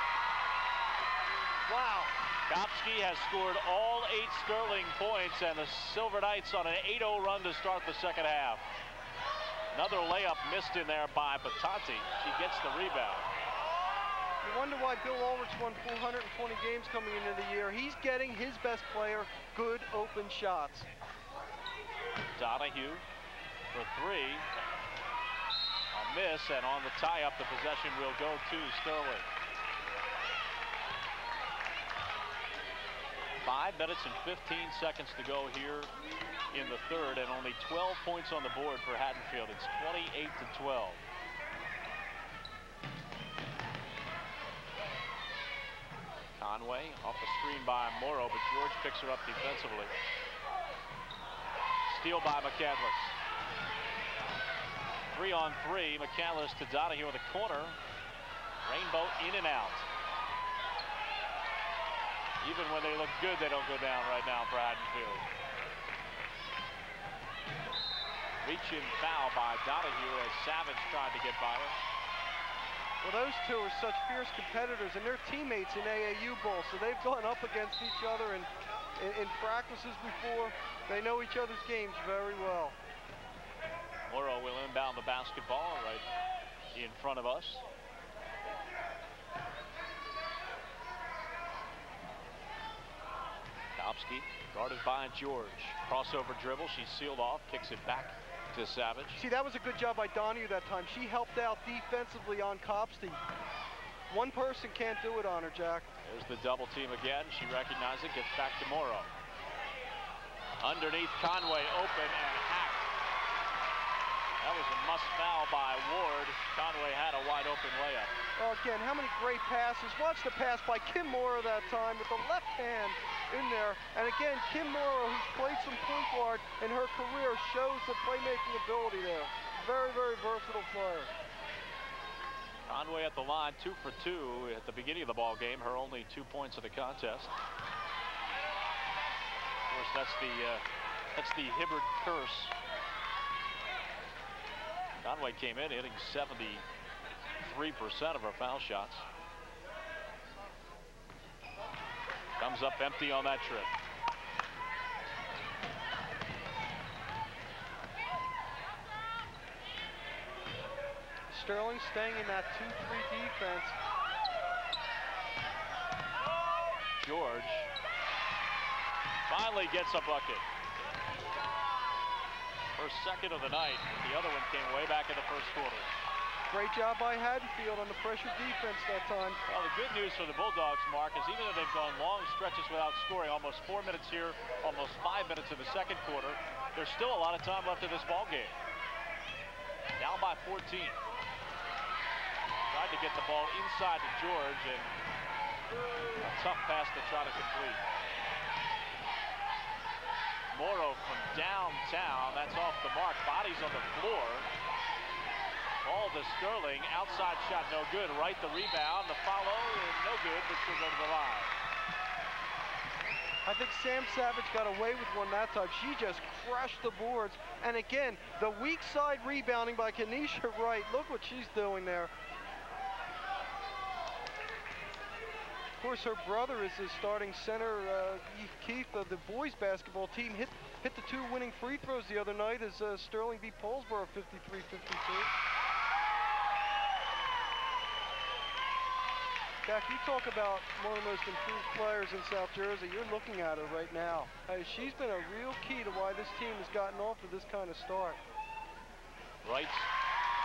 Wow. Kopsky has scored all eight Sterling points, and the Silver Knights on an 8-0 run to start the second half. Another layup missed in there by Batanti. She gets the rebound. You wonder why Bill Ulrich won 420 games coming into the year. He's getting his best player good open shots. Donahue for three. A miss, and on the tie-up, the possession will go to Sterling. Five minutes and 15 seconds to go here in the third, and only 12 points on the board for Haddonfield. It's 28 to 12. Conway off the screen by Morrow, but George picks her up defensively. Steal by McCandless. Three on three, McCandless to Donahue in the corner. Rainbow in and out. Even when they look good, they don't go down right now for Haddonfield. Reaching foul by Donahue as Savage tried to get by her. Well, those two are such fierce competitors, and they're teammates in AAU Bowl, so they've gone up against each other in, in, in practices before. They know each other's games very well. Morrow will inbound the basketball right in front of us. Kopsky guarded by George. Crossover dribble. She's sealed off. Kicks it back to Savage. See, that was a good job by Donahue that time. She helped out defensively on Kopsky. One person can't do it on her, Jack. There's the double team again. She recognizes it, gets back to Morrow. Underneath Conway, open and hacked. That was a must foul by Ward. Conway had a wide open layup. Oh, again, how many great passes. Watch the pass by Kim Morrow that time with the left hand in there. And again, Kim Morrow, who's played some point guard in her career, shows the playmaking ability there. Very, very versatile player. Conway at the line, two for two at the beginning of the ball game. Her only two points of the contest. Of course, that's the uh, that's the Hibbard curse. Conway came in hitting 73% of her foul shots. Comes up empty on that trip. Sterling staying in that 2-3 defense. George finally gets a bucket. First second of the night. The other one came way back in the first quarter. Great job by Haddonfield on the pressure defense that time. Well, the good news for the Bulldogs, Mark, is even though they've gone long stretches without scoring, almost four minutes here, almost five minutes in the second quarter, there's still a lot of time left in this ball game. Down by 14. Tried to get the ball inside to George, and a tough pass to try to complete. Morrow from downtown, that's off the mark. Bodies on the floor. Ball to Sterling, outside shot no good. Wright the rebound, the follow, no good, but she'll go to the line. I think Sam Savage got away with one that time. She just crushed the boards. And again, the weak side rebounding by Kenesha Wright. Look what she's doing there. Of course, her brother is the starting center, uh, Keith of the boys basketball team. Hit, hit the two winning free throws the other night as uh, Sterling beat Paulsboro 53-52. Jack, you talk about one of the most improved players in South Jersey. You're looking at her right now. Hey, she's been a real key to why this team has gotten off to this kind of start. Wright's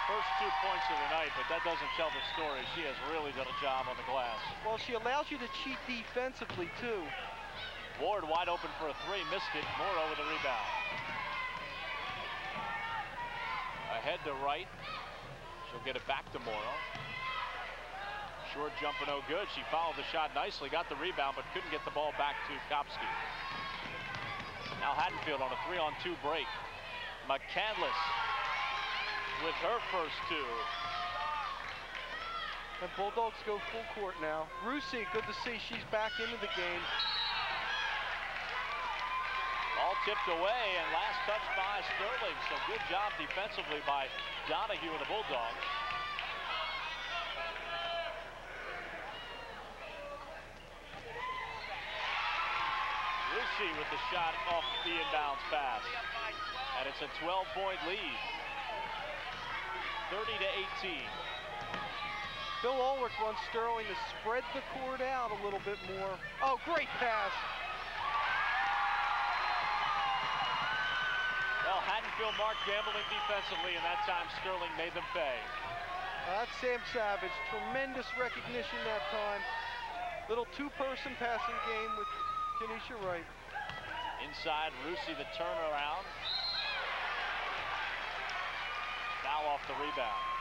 first two points of the night, but that doesn't tell the story. She has really done a job on the glass. Well, she allows you to cheat defensively, too. Ward wide open for a three, missed it. Morrow with a rebound. Ahead to Wright. She'll get it back to Morrow. Short jumper no good. She followed the shot nicely, got the rebound, but couldn't get the ball back to Kopsky. Now Haddonfield on a three-on-two break. McCandless with her first two. And Bulldogs go full court now. Rusi, good to see she's back into the game. All tipped away and last touch by Sterling. So good job defensively by Donahue and the Bulldogs. With the shot off the inbounds pass. And it's a 12-point lead. 30 to 18. Bill Ulrich wants Sterling to spread the court out a little bit more. Oh, great pass. Well, Haddonfield marked gambling defensively, and that time Sterling made them pay. Uh, that's Sam Savage. Tremendous recognition that time. Little two-person passing game with Kenesha Wright. Inside, Rusi the turnaround. Now off the rebound.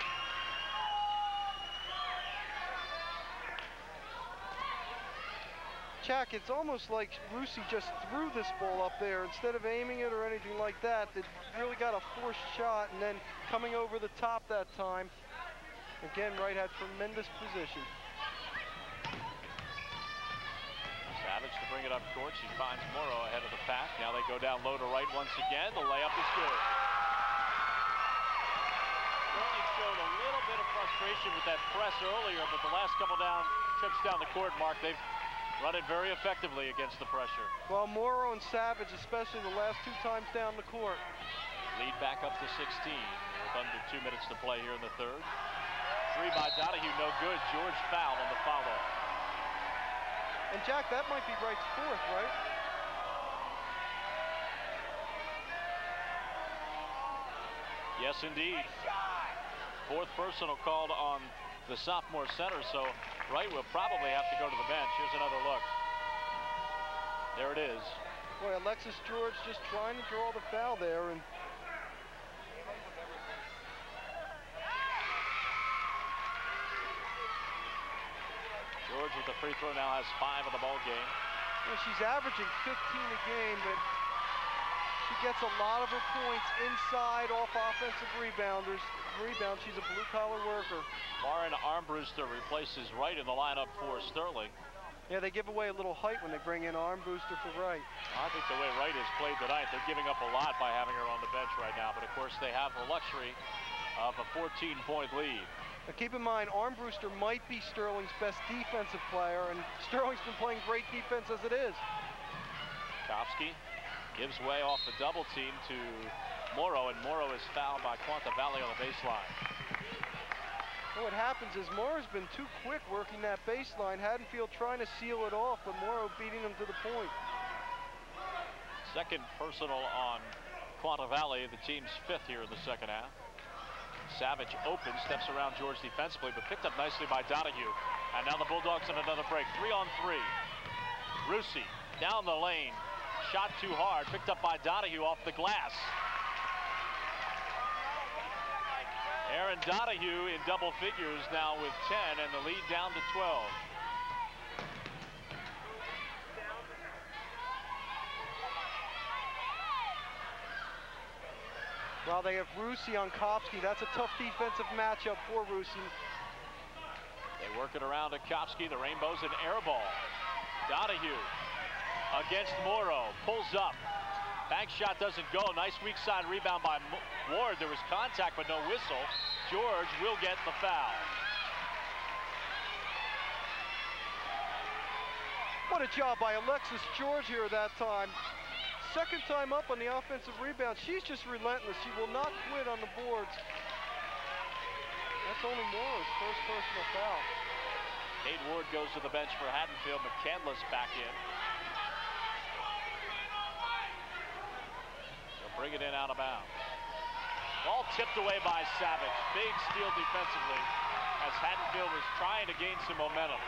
Jack, it's almost like Rusi just threw this ball up there instead of aiming it or anything like that. That really got a forced shot and then coming over the top that time. Again, Wright had tremendous position. Savage to bring it up court. She finds Morrow ahead of the pack. Now they go down low to Wright once again. The layup is good. Sterling showed a little bit of frustration with that press earlier, but the last couple down trips down the court, Mark, they've run it very effectively against the pressure. Well, Morrow and Savage, especially the last two times down the court. Lead back up to 16 with under two minutes to play here in the third. Three by Donahue, no good. George fouled on the follow. And Jack, that might be Wright's fourth, right? Yes, indeed. Fourth personal called on the sophomore center, so Wright will probably have to go to the bench. Here's another look. There it is. Boy, Alexis George just trying to draw the foul there, and George with the free throw now has five in the ball game. Well, she's averaging 15 a game, but she gets a lot of her points inside off offensive rebounders. Rebound, she's a blue-collar worker. Lauren Armbruster replaces Wright in the lineup for Sterling. Yeah, they give away a little height when they bring in Armbruster for Wright. I think the way Wright has played tonight, they're giving up a lot by having her on the bench right now. But of course, they have the luxury of a 14-point lead. Now keep in mind, Armbruster might be Sterling's best defensive player, and Sterling's been playing great defense as it is. Kopsky gives way off the double team to Morrow, and Morrow is fouled by Quinavali on the baseline. Well, what happens is Morrow's been too quick working that baseline. Haddonfield trying to seal it off, but Morrow beating him to the point. Second personal on Quinavali, the team's fifth here in the second half. Savage open, steps around George defensively, but picked up nicely by Donahue. And now the Bulldogs in another break. Three on three. Rusi down the lane. Shot too hard. Picked up by Donahue off the glass. Erin Donahue in double figures now with 10 and the lead down to 12. Well, they have Rusi on Kopsky. That's a tough defensive matchup for Rusi. They work it around to Kopsky. The Rainbows an air ball. Donahue against Morrow. Pulls up. Bank shot doesn't go. Nice weak side rebound by Ward. There was contact but no whistle. George will get the foul. What a job by Alexis George here that time. Second time up on the offensive rebound. She's just relentless. She will not quit on the boards. That's only Moore's first personal foul. Kate Ward goes to the bench for Haddonfield. McCandless back in. They'll bring it in out of bounds. Ball tipped away by Savage. Big steal defensively as Haddonfield was trying to gain some momentum.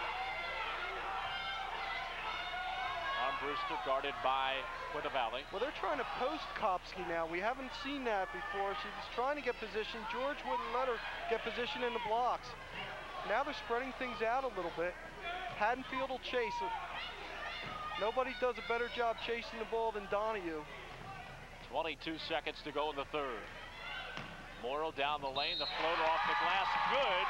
Brewster guarded by Quinavali. Well, they're trying to post Kopsky now. We haven't seen that before. She was trying to get position. George wouldn't let her get position in the blocks. Now they're spreading things out a little bit. Haddonfield will chase it. Nobody does a better job chasing the ball than Donahue. 22 seconds to go in the third. Morrow down the lane, the floater off the glass, good.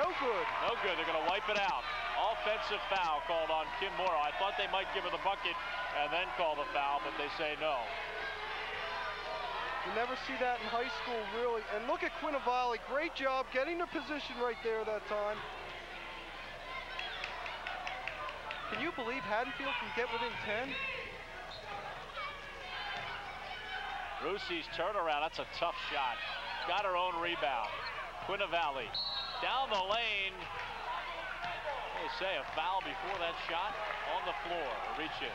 No good. No good, they're gonna wipe it out. Offensive foul called on Kim Morrow. I thought they might give her the bucket and then call the foul, but they say no. You never see that in high school, really. And look at Quinavali. Great job getting the position right there that time. Can you believe Haddonfield can get within 10? Rusi's turnaround, that's a tough shot. Got her own rebound. Quinavali down the lane, they say a foul before that shot on the floor. Reach it.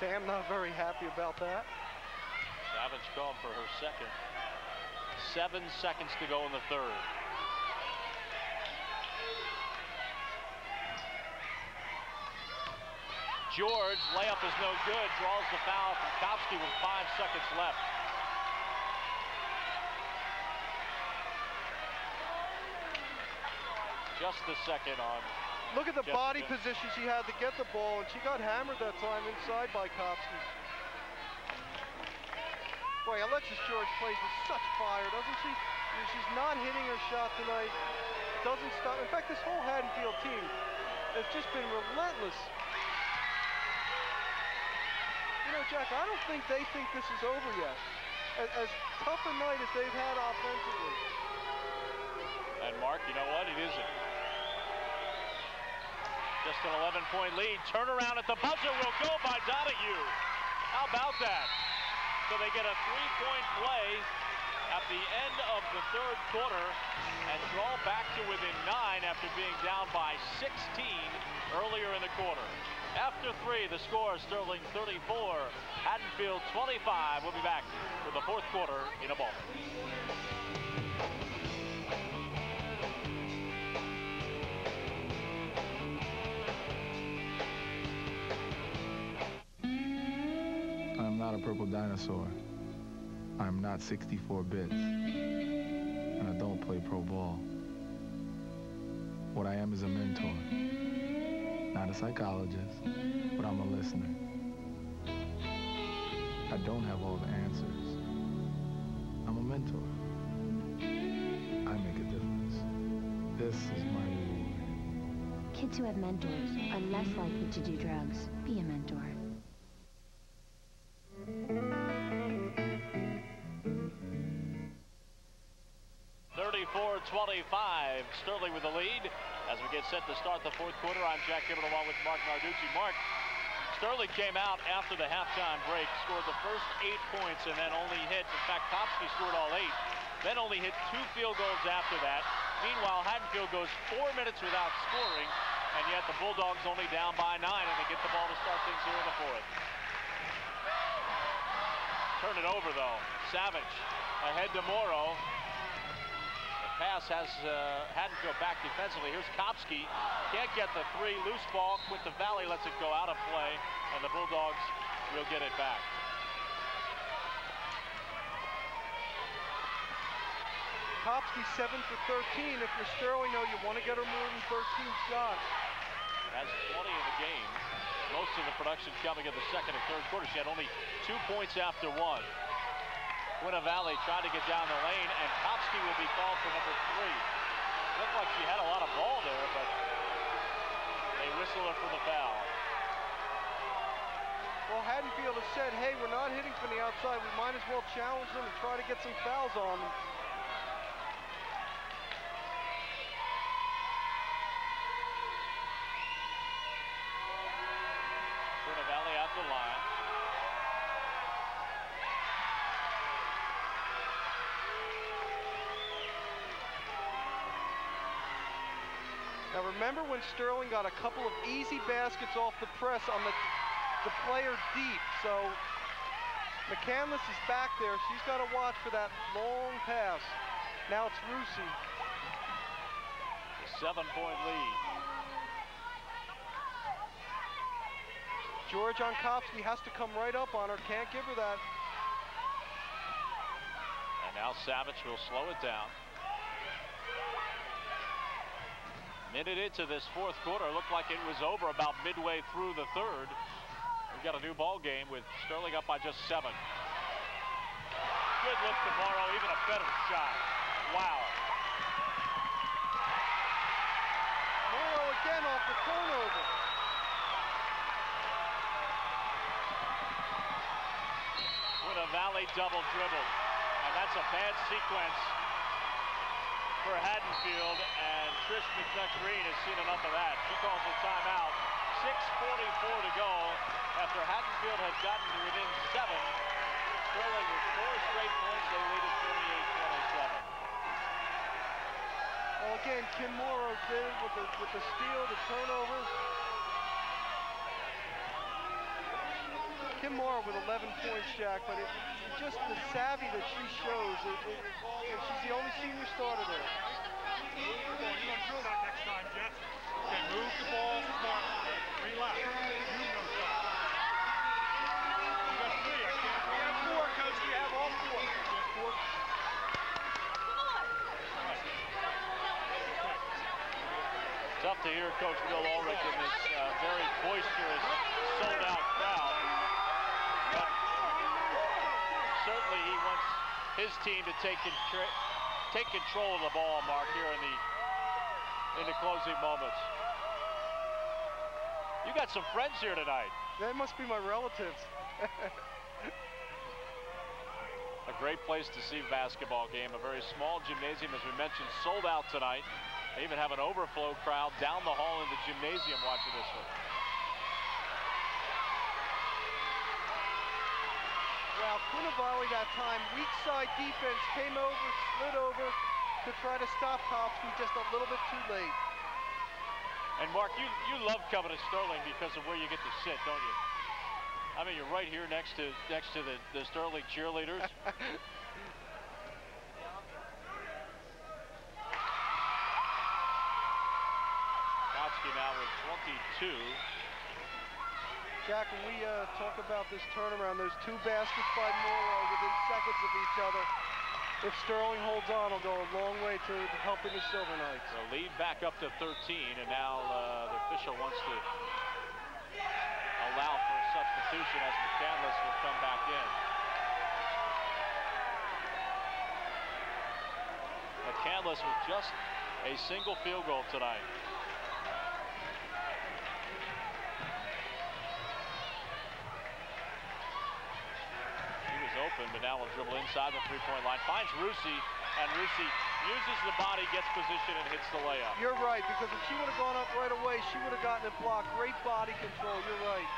Sam not very happy about that. Savage called for her second. Seven seconds to go in the third. George, layup is no good, draws the foul from Kopsky with five seconds left. Just the second on. Look at the Jessica. body position she had to get the ball, and she got hammered that time inside by Kopsky. Boy, Alexis George plays with such fire, doesn't she? She's not hitting her shot tonight. Doesn't stop. In fact, this whole Haddonfield team has just been relentless. You know, Jack, I don't think they think this is over yet. As, as tough a night as they've had offensively. And Mark, you know what? It isn't. Just an 11-point lead. Turnaround at the buzzer will go by Donahue. How about that? So they get a three-point play at the end of the third quarter and draw back to within nine after being down by 16 earlier in the quarter. After three, the score is Sterling 34, Haddonfield 25. We'll be back for the fourth quarter in a moment. Purple dinosaur. I'm not 64 bits. And I don't play pro ball. What I am is a mentor. Not a psychologist, but I'm a listener. I don't have all the answers. I'm a mentor. I make a difference. This is my reward. Kids who have mentors are less likely to do drugs. Be a mentor. Set to start the fourth quarter. I'm Jack Gibbon along with Mark Narducci. Mark, Sterling came out after the halftime break, scored the first eight points, and then only hit, in fact, Kopsky scored all eight, then only hit two field goals after that. Meanwhile, Haddonfield goes four minutes without scoring, and yet the Bulldogs only down by nine, and they get the ball to start things here in the fourth. Turn it over, though. Savage ahead to Morrow pass has uh, Haddonfield back defensively. Here's Kopsky. Can't get the three. Loose ball. Quinavali lets it go out of play, and the Bulldogs will get it back. Kopsky 7 for 13. If you're Sterling, though, you want to get her more than 13 shots. Has 20 in the game. Most of the production coming in the second and third quarter. She had only two points after one. Quinavali trying to get down the lane, and Kopsky will be called for number three. looked like she had a lot of ball there, but they whistle her for the foul. Well, Haddonfield has said, hey, we're not hitting from the outside. We might as well challenge them and try to get some fouls on them. Remember when Sterling got a couple of easy baskets off the press on the, the player deep. So McCandless is back there. She's got to watch for that long pass. Now it's Rusi. A seven-point lead. George on Kopsky has to come right up on her. Can't give her that. And now Savage will slow it down. Minute into this fourth quarter, looked like it was over about midway through the third. We've got a new ball game with Sterling up by just seven. Good look to Morrow, even a better shot. Wow. Morrow again off the turnover. Quinavali double dribble. And that's a bad sequence for Haddonfield, and Trish McNutt-Green has seen enough of that. She calls a timeout. 6.44 to go after Haddonfield had gotten to within seven. Sterling with four straight points, they lead at 28-27. Well, again, Kim Morrow did with the, with the steal, the turnover. Kim Morrow with 11 points, Jack, but it, just the savvy that she shows, it, it, and she's the only senior starter there. You're going to that next time. Okay, move the ball smart. You know. You got three. Have four, Coach. Have all four. Tough to hear Coach Bill Ulrich in this uh, very boisterous, sold-out crowd. But certainly he wants his team to take, take control of the ball, Mark, here in the in the closing moments. You got some friends here tonight. That must be my relatives. [laughs] A great place to see basketball game. A very small gymnasium, as we mentioned, sold out tonight. They even have an overflow crowd down the hall in the gymnasium watching this one. That time, weak side defense came over, slid over to try to stop Kopsky just a little bit too late. And Mark, you, you love coming to Sterling because of where you get to sit, don't you? I mean, you're right here next to next to the, the Sterling cheerleaders. [laughs] Now with 22. Jack, when we uh, talk about this turnaround, those two baskets by Morrow within seconds of each other. If Sterling holds on, it'll go a long way to helping the Silver Knights. The lead back up to 13, and now uh, the official wants to allow for a substitution as McCandless will come back in. McCandless with just a single field goal tonight. He was open, but now will dribble inside the three-point line. Finds Rusi, and Rusi uses the body, gets position, and hits the layup. You're right, because if she would have gone up right away, she would have gotten it blocked. Great body control, you're right.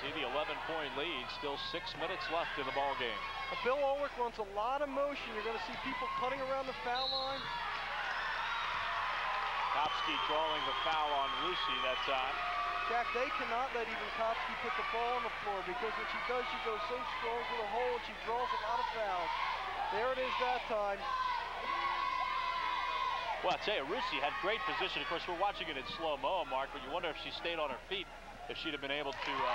See the 11-point lead, still six minutes left in the ball game. Bill Ulrich runs a lot of motion. You're going to see people cutting around the foul line. Kopsky drawing the foul on Rusi that time. Jack, they cannot let even Kopsky put the ball on the floor because when she does, she goes so strong to the hole and she draws a lot of fouls. There it is that time. Well, I tell you, Rusi had great position. Of course, we're watching it in slow-mo, Mark, but you wonder if she stayed on her feet, if she'd have been able to uh,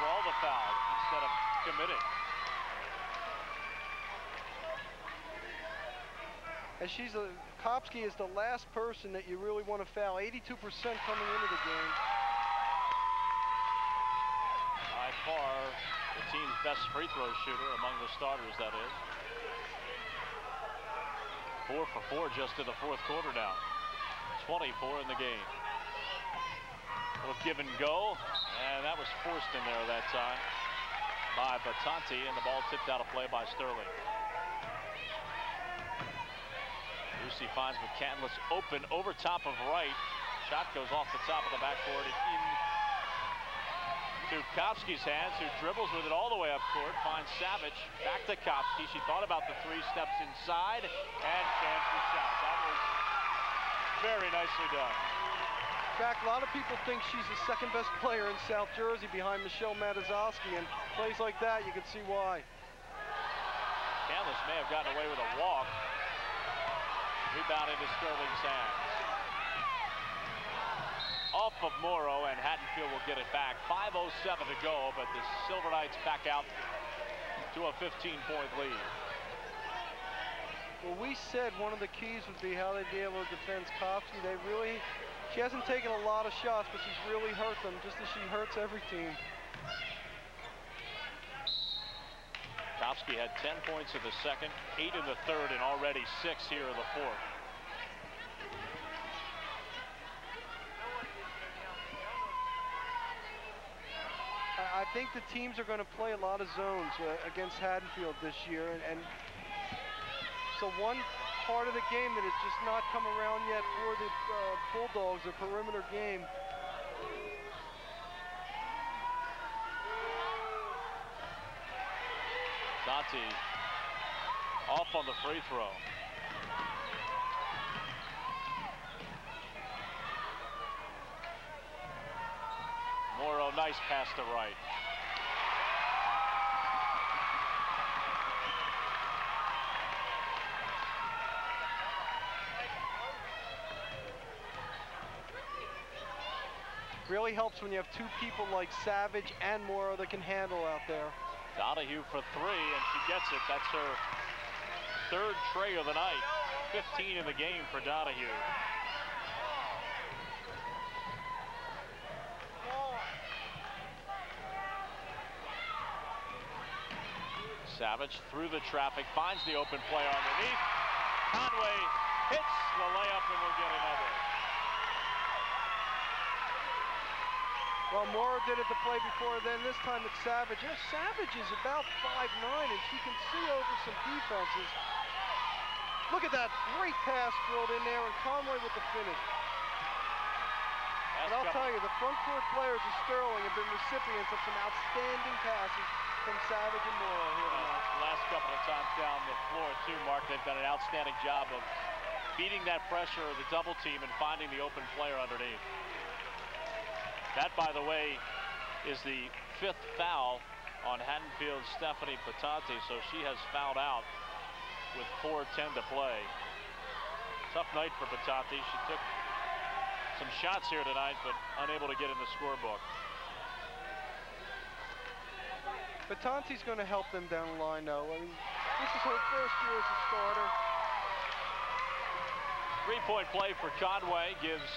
draw the foul instead of committing. And she's a, Kopsky is the last person that you really want to foul. 82% coming into the game. By far, the team's best free throw shooter among the starters, that is. Four for four just in the fourth quarter now. 24 in the game. A little give and go, and that was forced in there that time by Batanti, and the ball tipped out of play by Sterling. Lucy finds McCandless open over top of right. Shot goes off the top of the backboard and in to Kopsky's hands, who dribbles with it all the way up court, finds Savage, back to Kopsky. She thought about the three steps inside and jams the shot. That was very nicely done. Jack, a lot of people think she's the second best player in South Jersey behind Michelle Matazowski, and plays like that, you can see why. Canlis may have gotten away with a walk. Rebound into Sterling's hands. Off of Morrow, and Haddonfield will get it back. 5.07 to go, but the Silver Knights back out to a 15-point lead. Well, we said one of the keys would be how they'd be able to defend Kopsky. They really she hasn't taken a lot of shots, but she's really hurt them, just as she hurts every team. Kopsky had 10 points in the second, eight in the third, and already six here in the fourth. I think the teams are going to play a lot of zones uh, against Haddonfield this year, and, and so one part of the game that has just not come around yet for the uh, Bulldogs, a perimeter game. Dante off on the free throw. Morrow, nice pass to Wright. Really helps when you have two people like Savage and Morrow that can handle out there. Donahue for three, and she gets it. That's her third tray of the night. 15 in the game for Donahue. Savage through the traffic, finds the open play underneath. Conway hits the layup and will get another. Well, Morrow did it the play before, then this time it's Savage. Yeah, Savage is about 5'9", and she can see over some defenses. Look at that great pass drilled in there, and Conway with the finish. and I'll tell you, the front court players of Sterling have been recipients of some outstanding passes from Savage and Morrow here tonight. Uh, last couple of times down the floor, too, Mark, they've done an outstanding job of beating that pressure of the double team and finding the open player underneath. That, by the way, is the fifth foul on Haddonfield's Stephanie Batanti, so she has fouled out with 4.10 to play. Tough night for Batanti. She took some shots here tonight, but unable to get in the scorebook. Batanti's going to help them down the line, though. I mean, this is her first year as a starter. Three-point play for Conway gives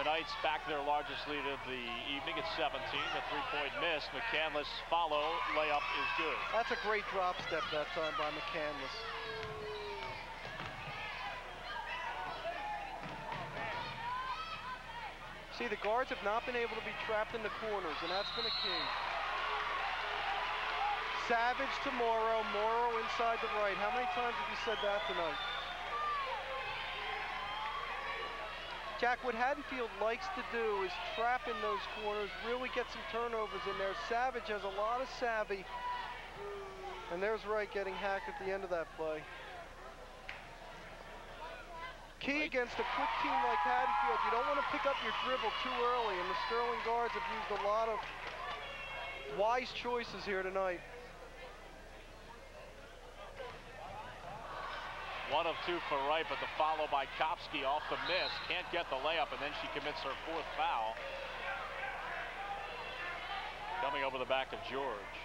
the Knights back their largest lead of the evening at 17. The three-point miss. McCandless follow. Layup is good. That's a great drop step that time by McCandless. See, the guards have not been able to be trapped in the corners, and that's been a key. Savage to Morrow, Morrow inside the right. How many times have you said that tonight? Jack, what Haddonfield likes to do is trap in those corners, really get some turnovers in there. Savage has a lot of savvy. And there's Wright getting hacked at the end of that play. Key against a quick team like Haddonfield, you don't want to pick up your dribble too early, and the Sterling guards have used a lot of wise choices here tonight. One of two for Wright, but the follow by Kopsky off the miss. Can't get the layup, and then she commits her fourth foul. Coming over the back of George.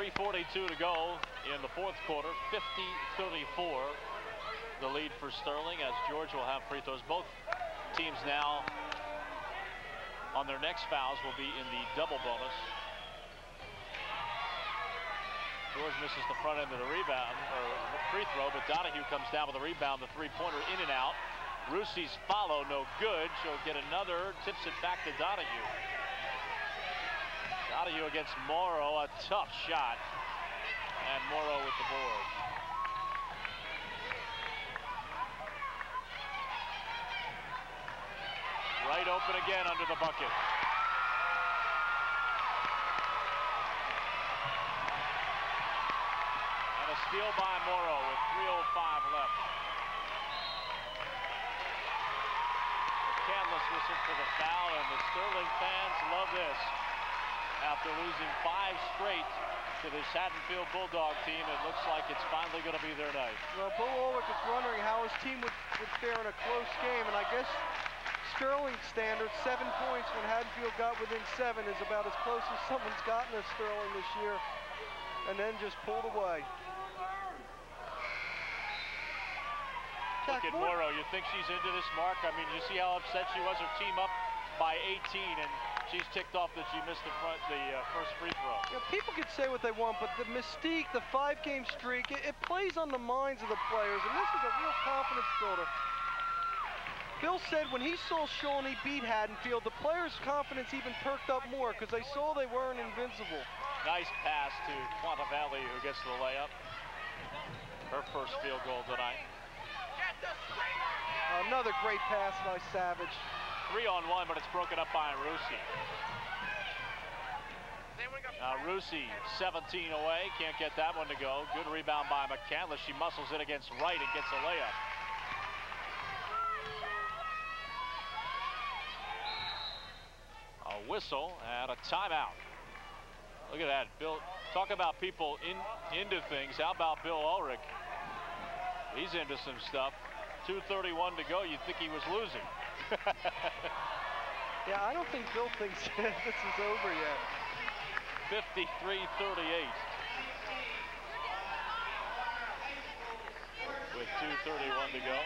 Three forty-two to go in the fourth quarter. 50-34. The lead for Sterling as George will have free throws. Both Teams now on their next fouls will be in the double bonus. George misses the front end of the rebound, or free throw, but Donahue comes down with a rebound, the three-pointer in and out. Rusi's follow, no good. She'll get another, tips it back to Donahue. Donahue against Morrow, a tough shot. And Morrow with the board. Wright open again under the bucket. And a steal by Morrow with 3.05 left. The McCandless whistled for the foul, and the Sterling fans love this. After losing five straight to this Haddonfield Bulldog team, it looks like it's finally going to be their night. Well, Bill Ulrich is wondering how his team would, would fare in a close game, and I guess Sterling standards, seven points when Haddonfield got within seven is about as close as someone's gotten to Sterling this year, and then just pulled away. Look at Morrow. You think she's into this, Mark? I mean, you see how upset she was? Her team up by 18, and she's ticked off that she missed the front, the uh, first free throw. You know, people can say what they want, but the mystique, the five-game streak, it, it plays on the minds of the players, and this is a real confidence builder. Bill said when he saw Shawnee beat Haddonfield, the players' confidence even perked up more because they saw they weren't invincible. Nice pass to Quinavali, who gets the layup. Her first field goal tonight. Another great pass by Savage. Three on one, but it's broken up by Rusi. Now Rusi, 17 away, can't get that one to go. Good rebound by McCandless. She muscles it against Wright and gets a layup. A whistle and a timeout. Look at that, Bill. Talk about people in into things. How about Bill Ulrich? He's into some stuff. 2.31 to go. You'd think he was losing. [laughs] yeah, I don't think Bill thinks [laughs] this is over yet. 53-38. With 2.31 to go.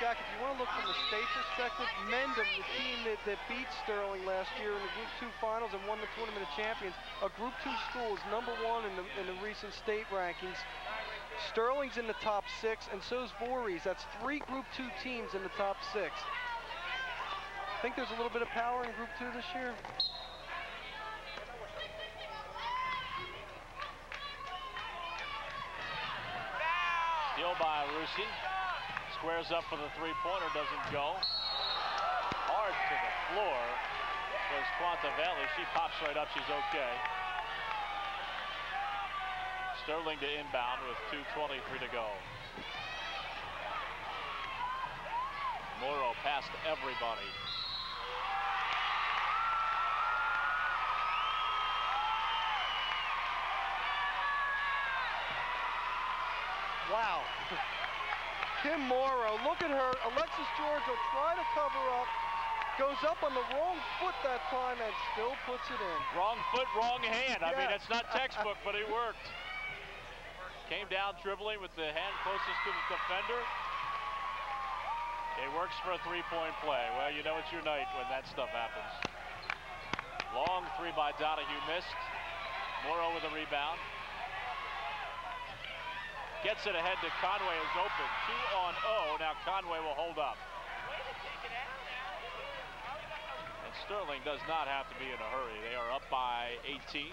Jack, if you want to look from the state perspective, Mendham, the team that, that beat Sterling last year in the Group 2 finals and won the Tournament of Champions, a Group 2 school is number one in the, in the recent state rankings. Sterling's in the top six, and so is Voorhees. That's three Group 2 teams in the top six. I Think there's a little bit of power in Group 2 this year? Steal by Rusi. Squares up for the three-pointer, doesn't go. Hard to the floor was Quinavali. She pops right up, she's okay. Sterling to inbound with 2.23 to go. Morrow past everybody. Wow. Kim Morrow, look at her. Alexis George will try to cover up. Goes up on the wrong foot that time and still puts it in. Wrong foot, wrong hand. I mean, it's not textbook, but it worked. Came down dribbling with the hand closest to the defender. It works for a three-point play. Well, you know it's your night when that stuff happens. Long three by Donahue missed. Morrow with a rebound. Gets it ahead to Conway is open. Two on O. Now Conway will hold up. And Sterling does not have to be in a hurry. They are up by 18.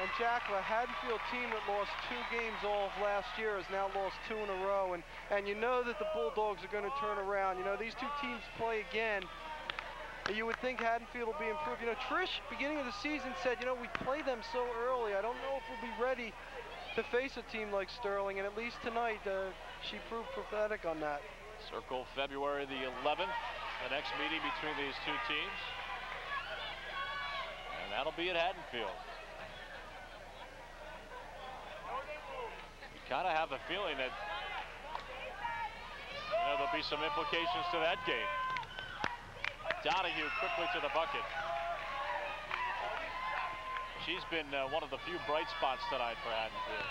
And Jack, a Haddonfield team that lost two games all of last year has now lost two in a row. And, and you know that the Bulldogs are going to turn around. You know, these two teams play again. You would think Haddonfield will be improved. You know, Trish, beginning of the season, said, you know, we play them so early. I don't know if we'll be ready to face a team like Sterling. And at least tonight, uh, she proved prophetic on that. Circle February the 11th, the next meeting between these two teams. And that'll be at Haddonfield. Kind of have the feeling that you know, there'll be some implications to that game. Donahue quickly to the bucket. She's been uh, one of the few bright spots tonight for Haddonfield.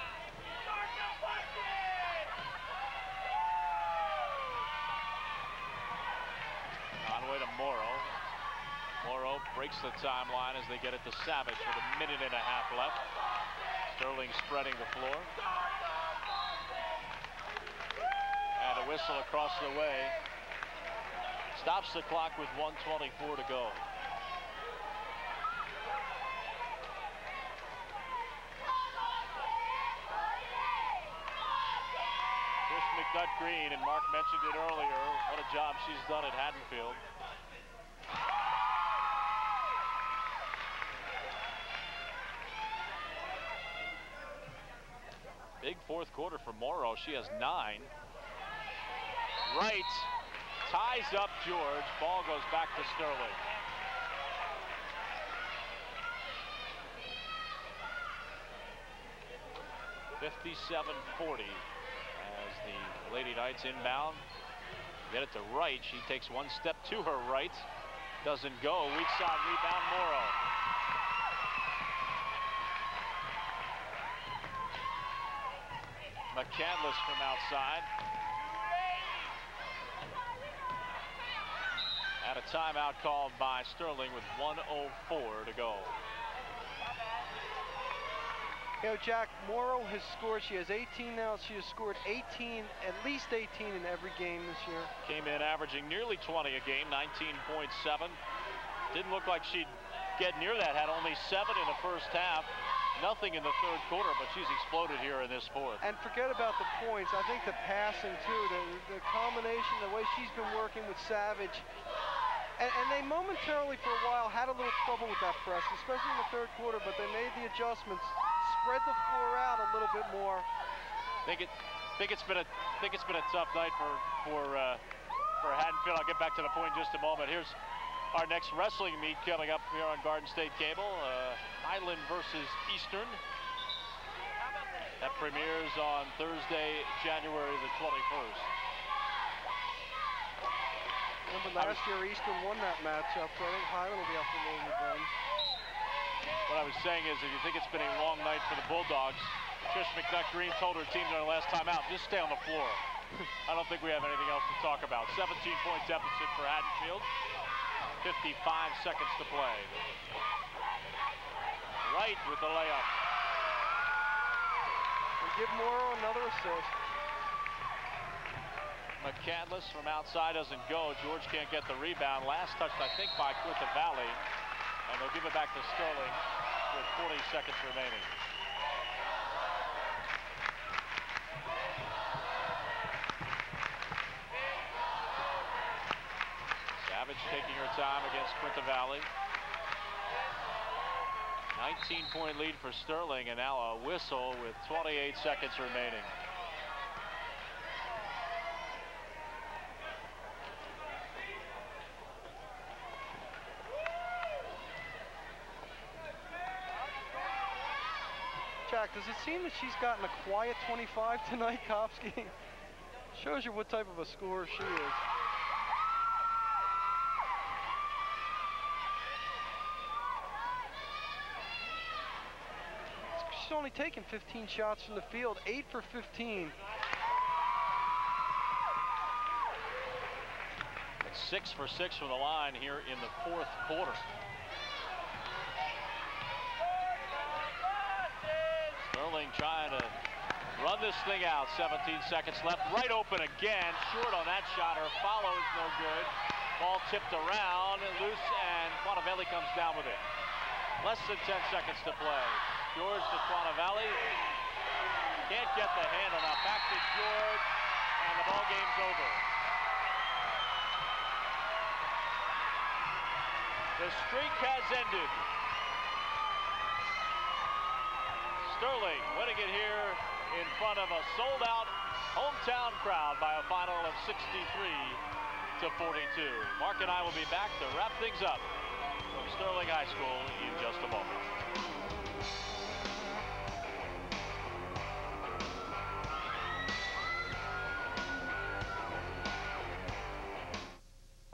On way to Morrow. Morrow breaks the timeline as they get it to Savage with a minute and a half left. Sterling spreading the floor. Whistle across the way. Stops the clock with 124 to go. Trish McNutt Green, and Mark mentioned it earlier, what a job she's done at Haddonfield. Big fourth quarter for Morrow. She has nine. Wright ties up George. Ball goes back to Sterling. Fifty-seven forty as the Lady Knights inbound. Get it to Wright. She takes one step to her right. Doesn't go. Weak side rebound Morrow. McCandless from outside. A timeout called by Sterling with 104 to go. You know, Jack, Morrow has scored. She has 18 now. She has scored 18, at least 18 in every game this year. Came in averaging nearly 20 a game, 19.7. Didn't look like she'd get near that. Had only seven in the first half. Nothing in the third quarter, but she's exploded here in this fourth. And forget about the points. I think the passing, too, the, the combination, the way she's been working with Savage. And, and, they momentarily, for a while, had a little trouble with that press, especially in the third quarter, but they made the adjustments, spread the floor out a little bit more. Think it, think it's been a, think it's been a tough night for for uh, for Haddonfield. I'll get back to the point in just a moment. Here's our next wrestling meet coming up here on Garden State Cable. Uh, Highland versus Eastern. That premieres on Thursday, January the 21st. Remember last year Eastern won that matchup, so I think Highland will be up for more revenge. What I was saying is if you think it's been a long night for the Bulldogs, Trish McNutt Green told her team during the last time out, just stay on the floor. I don't think we have anything else to talk about. 17 point deficit for Haddonfield. 55 seconds to play. Wright with the layup. We give Morrow another assist. McCandless from outside doesn't go. George can't get the rebound. Last touched, I think, by Quinavali. And they'll give it back to Sterling with 40 seconds remaining. Savage taking her time against Quinavali. 19 point lead for Sterling and now a whistle with 28 seconds remaining. Jack, does seem that she's gotten a quiet 25 tonight, [laughs] Kopsky? Shows you what type of a scorer she is. She's only taken 15 shots from the field, 8 for 15. It's 6 for 6 from the line here in the fourth quarter. Sterling trying to run this thing out. 17 seconds left. Wright open again. Short on that shot. Her follow is no good. Ball tipped around, loose, and Quinavali comes down with it. Less than 10 seconds to play. George to Quinavali. Can't get the handle. Now back to George, and the ball game's over. The streak has ended. Sterling winning it here in front of a sold-out hometown crowd by a final of 63 to 42. Mark and I will be back to wrap things up from Sterling High School in just a moment.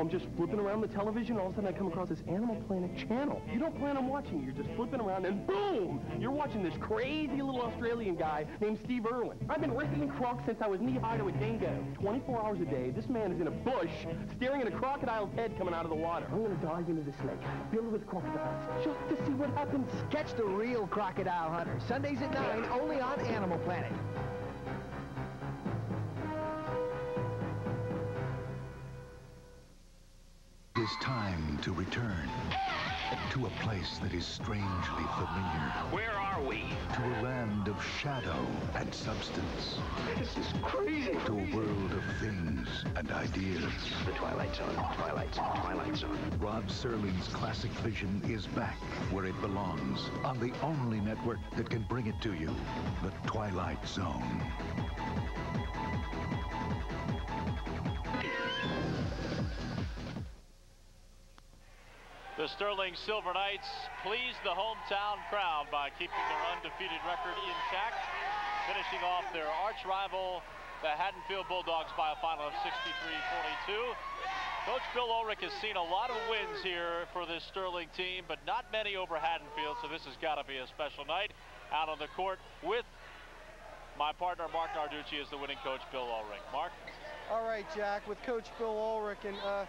I'm just flipping around the television, all of a sudden I come across this Animal Planet channel. You don't plan on watching, you're just flipping around, and boom! You're watching this crazy little Australian guy named Steve Irwin. I've been wrestling crocs since I was knee-high to a dingo. 24 hours a day, this man is in a bush, staring at a crocodile's head coming out of the water. I'm gonna dive into this lake, filled with crocodiles, just to see what happens. Catch the real crocodile hunter, Sundays at 9, only on Animal Planet. Is time to return to a place that is strangely familiar. Where are we? To a land of shadow and substance. This is crazy. To a world of things and ideas. The Twilight Zone, Twilight Zone, Twilight Zone. Rod Serling's classic vision is back where it belongs on the only network that can bring it to you, the Twilight Zone. The Sterling Silver Knights pleased the hometown crowd by keeping their undefeated record intact, finishing off their arch rival, the Haddonfield Bulldogs, by a final of 63-42. Coach Bill Ulrich has seen a lot of wins here for this Sterling team, but not many over Haddonfield, so this has got to be a special night out on the court with my partner, Mark Narducci, as the winning coach, Bill Ulrich. Mark? All right, Jack, with Coach Bill Ulrich. And, uh,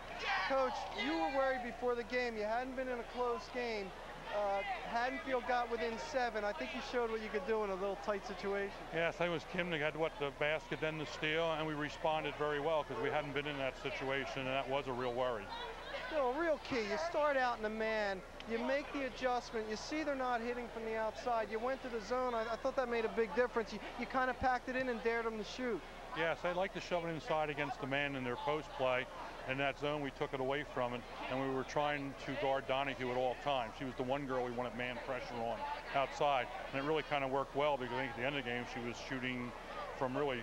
Coach, you were worried before the game. You hadn't been in a close game. Uh, Haddonfield got within seven. I think you showed what you could do in a little tight situation. Yes, I think it was Kim that had what the basket, then the steal, and we responded very well because we hadn't been in that situation, and that was a real worry. You know, real key, you start out in the man, you make the adjustment, you see they're not hitting from the outside, you went to the zone, I, I thought that made a big difference. You, you kind of packed it in and dared them to shoot. Yes, I like to shove it inside against the man in their post play. In that zone, we took it away from it, and we were trying to guard Donahue at all times. She was the one girl we wanted man pressure on outside, and it really kind of worked well because I think at the end of the game she was shooting from really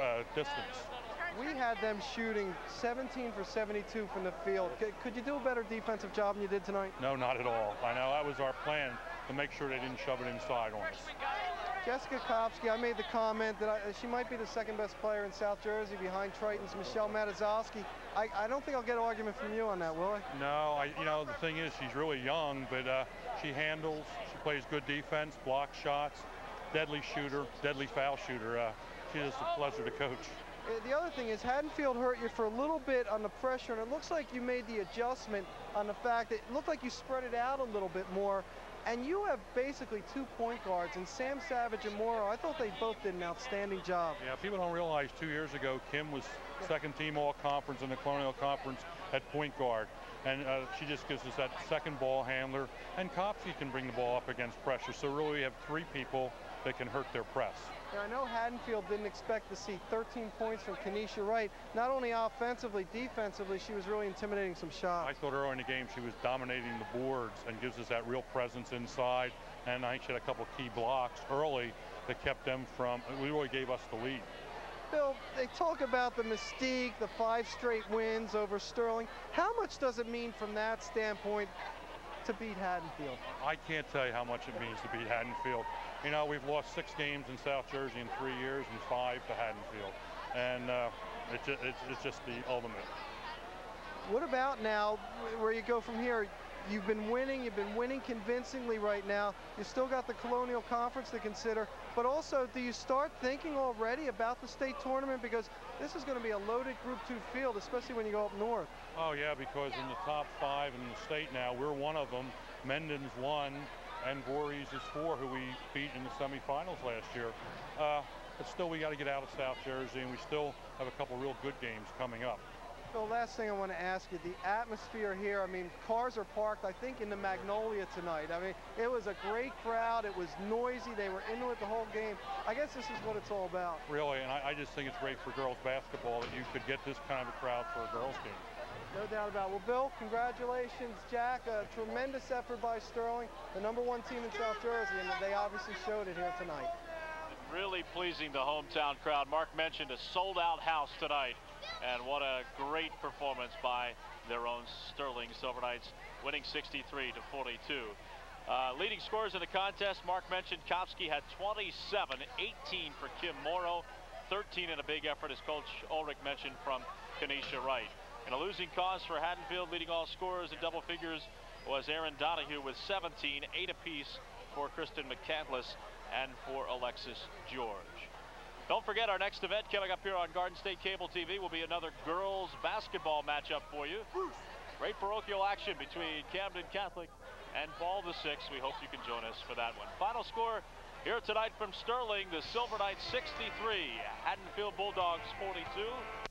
uh, distance. We had them shooting 17 for 72 from the field. Could, could you do a better defensive job than you did tonight? No, not at all. I know that was our plan to make sure they didn't shove it inside on us. Jessica Kopsky, I made the comment that I, she might be the second best player in South Jersey behind Triton's Michelle Matazowski. I, I don't think I'll get an argument from you on that, will I? No, I, you know, the thing is she's really young, but uh, she handles, she plays good defense, blocks shots, deadly shooter, deadly foul shooter. Uh, she's just a pleasure to coach. Uh, the other thing is Haddonfield hurt you for a little bit on the pressure, and it looks like you made the adjustment on the fact that it looked like you spread it out a little bit more. And you have basically two point guards, and Sam Savage and Morrow, I thought they both did an outstanding job. Yeah, people don't realize two years ago, Kim was second team all conference in the Colonial Conference at point guard. And uh, she just gives us that second ball handler. And Kopsky can bring the ball up against pressure. So really we have three people that can hurt their press. Yeah, I know Haddonfield didn't expect to see 13 points from Kenesha Wright. Not only offensively, defensively, she was really intimidating some shots. I thought early in the game she was dominating the boards and gives us that real presence inside. And I think she had a couple key blocks early that kept them from, we really gave us the lead. Bill, they talk about the mystique, the five straight wins over Sterling. How much does it mean from that standpoint to beat Haddonfield? I can't tell you how much it means to beat Haddonfield. You know, we've lost six games in South Jersey in three years and five to Haddonfield. And uh, it ju it's, it's just the ultimate. What about now where you go from here? You've been winning, you've been winning convincingly right now. You've still got the Colonial Conference to consider, but also do you start thinking already about the state tournament? Because this is going to be a loaded Group 2 field, especially when you go up north. Oh yeah, because in the top five in the state now, we're one of them. Mendham's one, and Voorhees is four, who we beat in the semifinals last year. Uh, but still, we got to get out of South Jersey, and we still have a couple real good games coming up. So last thing I want to ask you, the atmosphere here, I mean, cars are parked, I think, in the Magnolia tonight. I mean, it was a great crowd. It was noisy. They were into it the whole game. I guess this is what it's all about. Really, and I, I just think it's great for girls basketball that you could get this kind of a crowd for a girls game. No doubt about it. Well, Bill, congratulations, Jack. A tremendous effort by Sterling, the number one team in South Jersey, and they obviously showed it here tonight. Really pleasing the hometown crowd. Mark mentioned a sold-out house tonight. And what a great performance by their own Sterling Silver Knights, winning 63 to 42. Uh, leading scorers in the contest, Mark mentioned Kopsky had 27, 18 for Kim Morrow, 13 in a big effort, as Coach Ulrich mentioned, from Kenesha Wright. And a losing cause for Haddonfield, leading all scorers in double figures was Erin Donahue with 17, eight apiece for Kristen McCandless and for Alexis George. Don't forget our next event coming up here on Garden State Cable TV will be another girls basketball matchup for you. Great parochial action between Camden Catholic and Paul the Six. We hope you can join us for that one. Final score here tonight from Sterling, the Silver Knights 63, Haddonfield Bulldogs 42.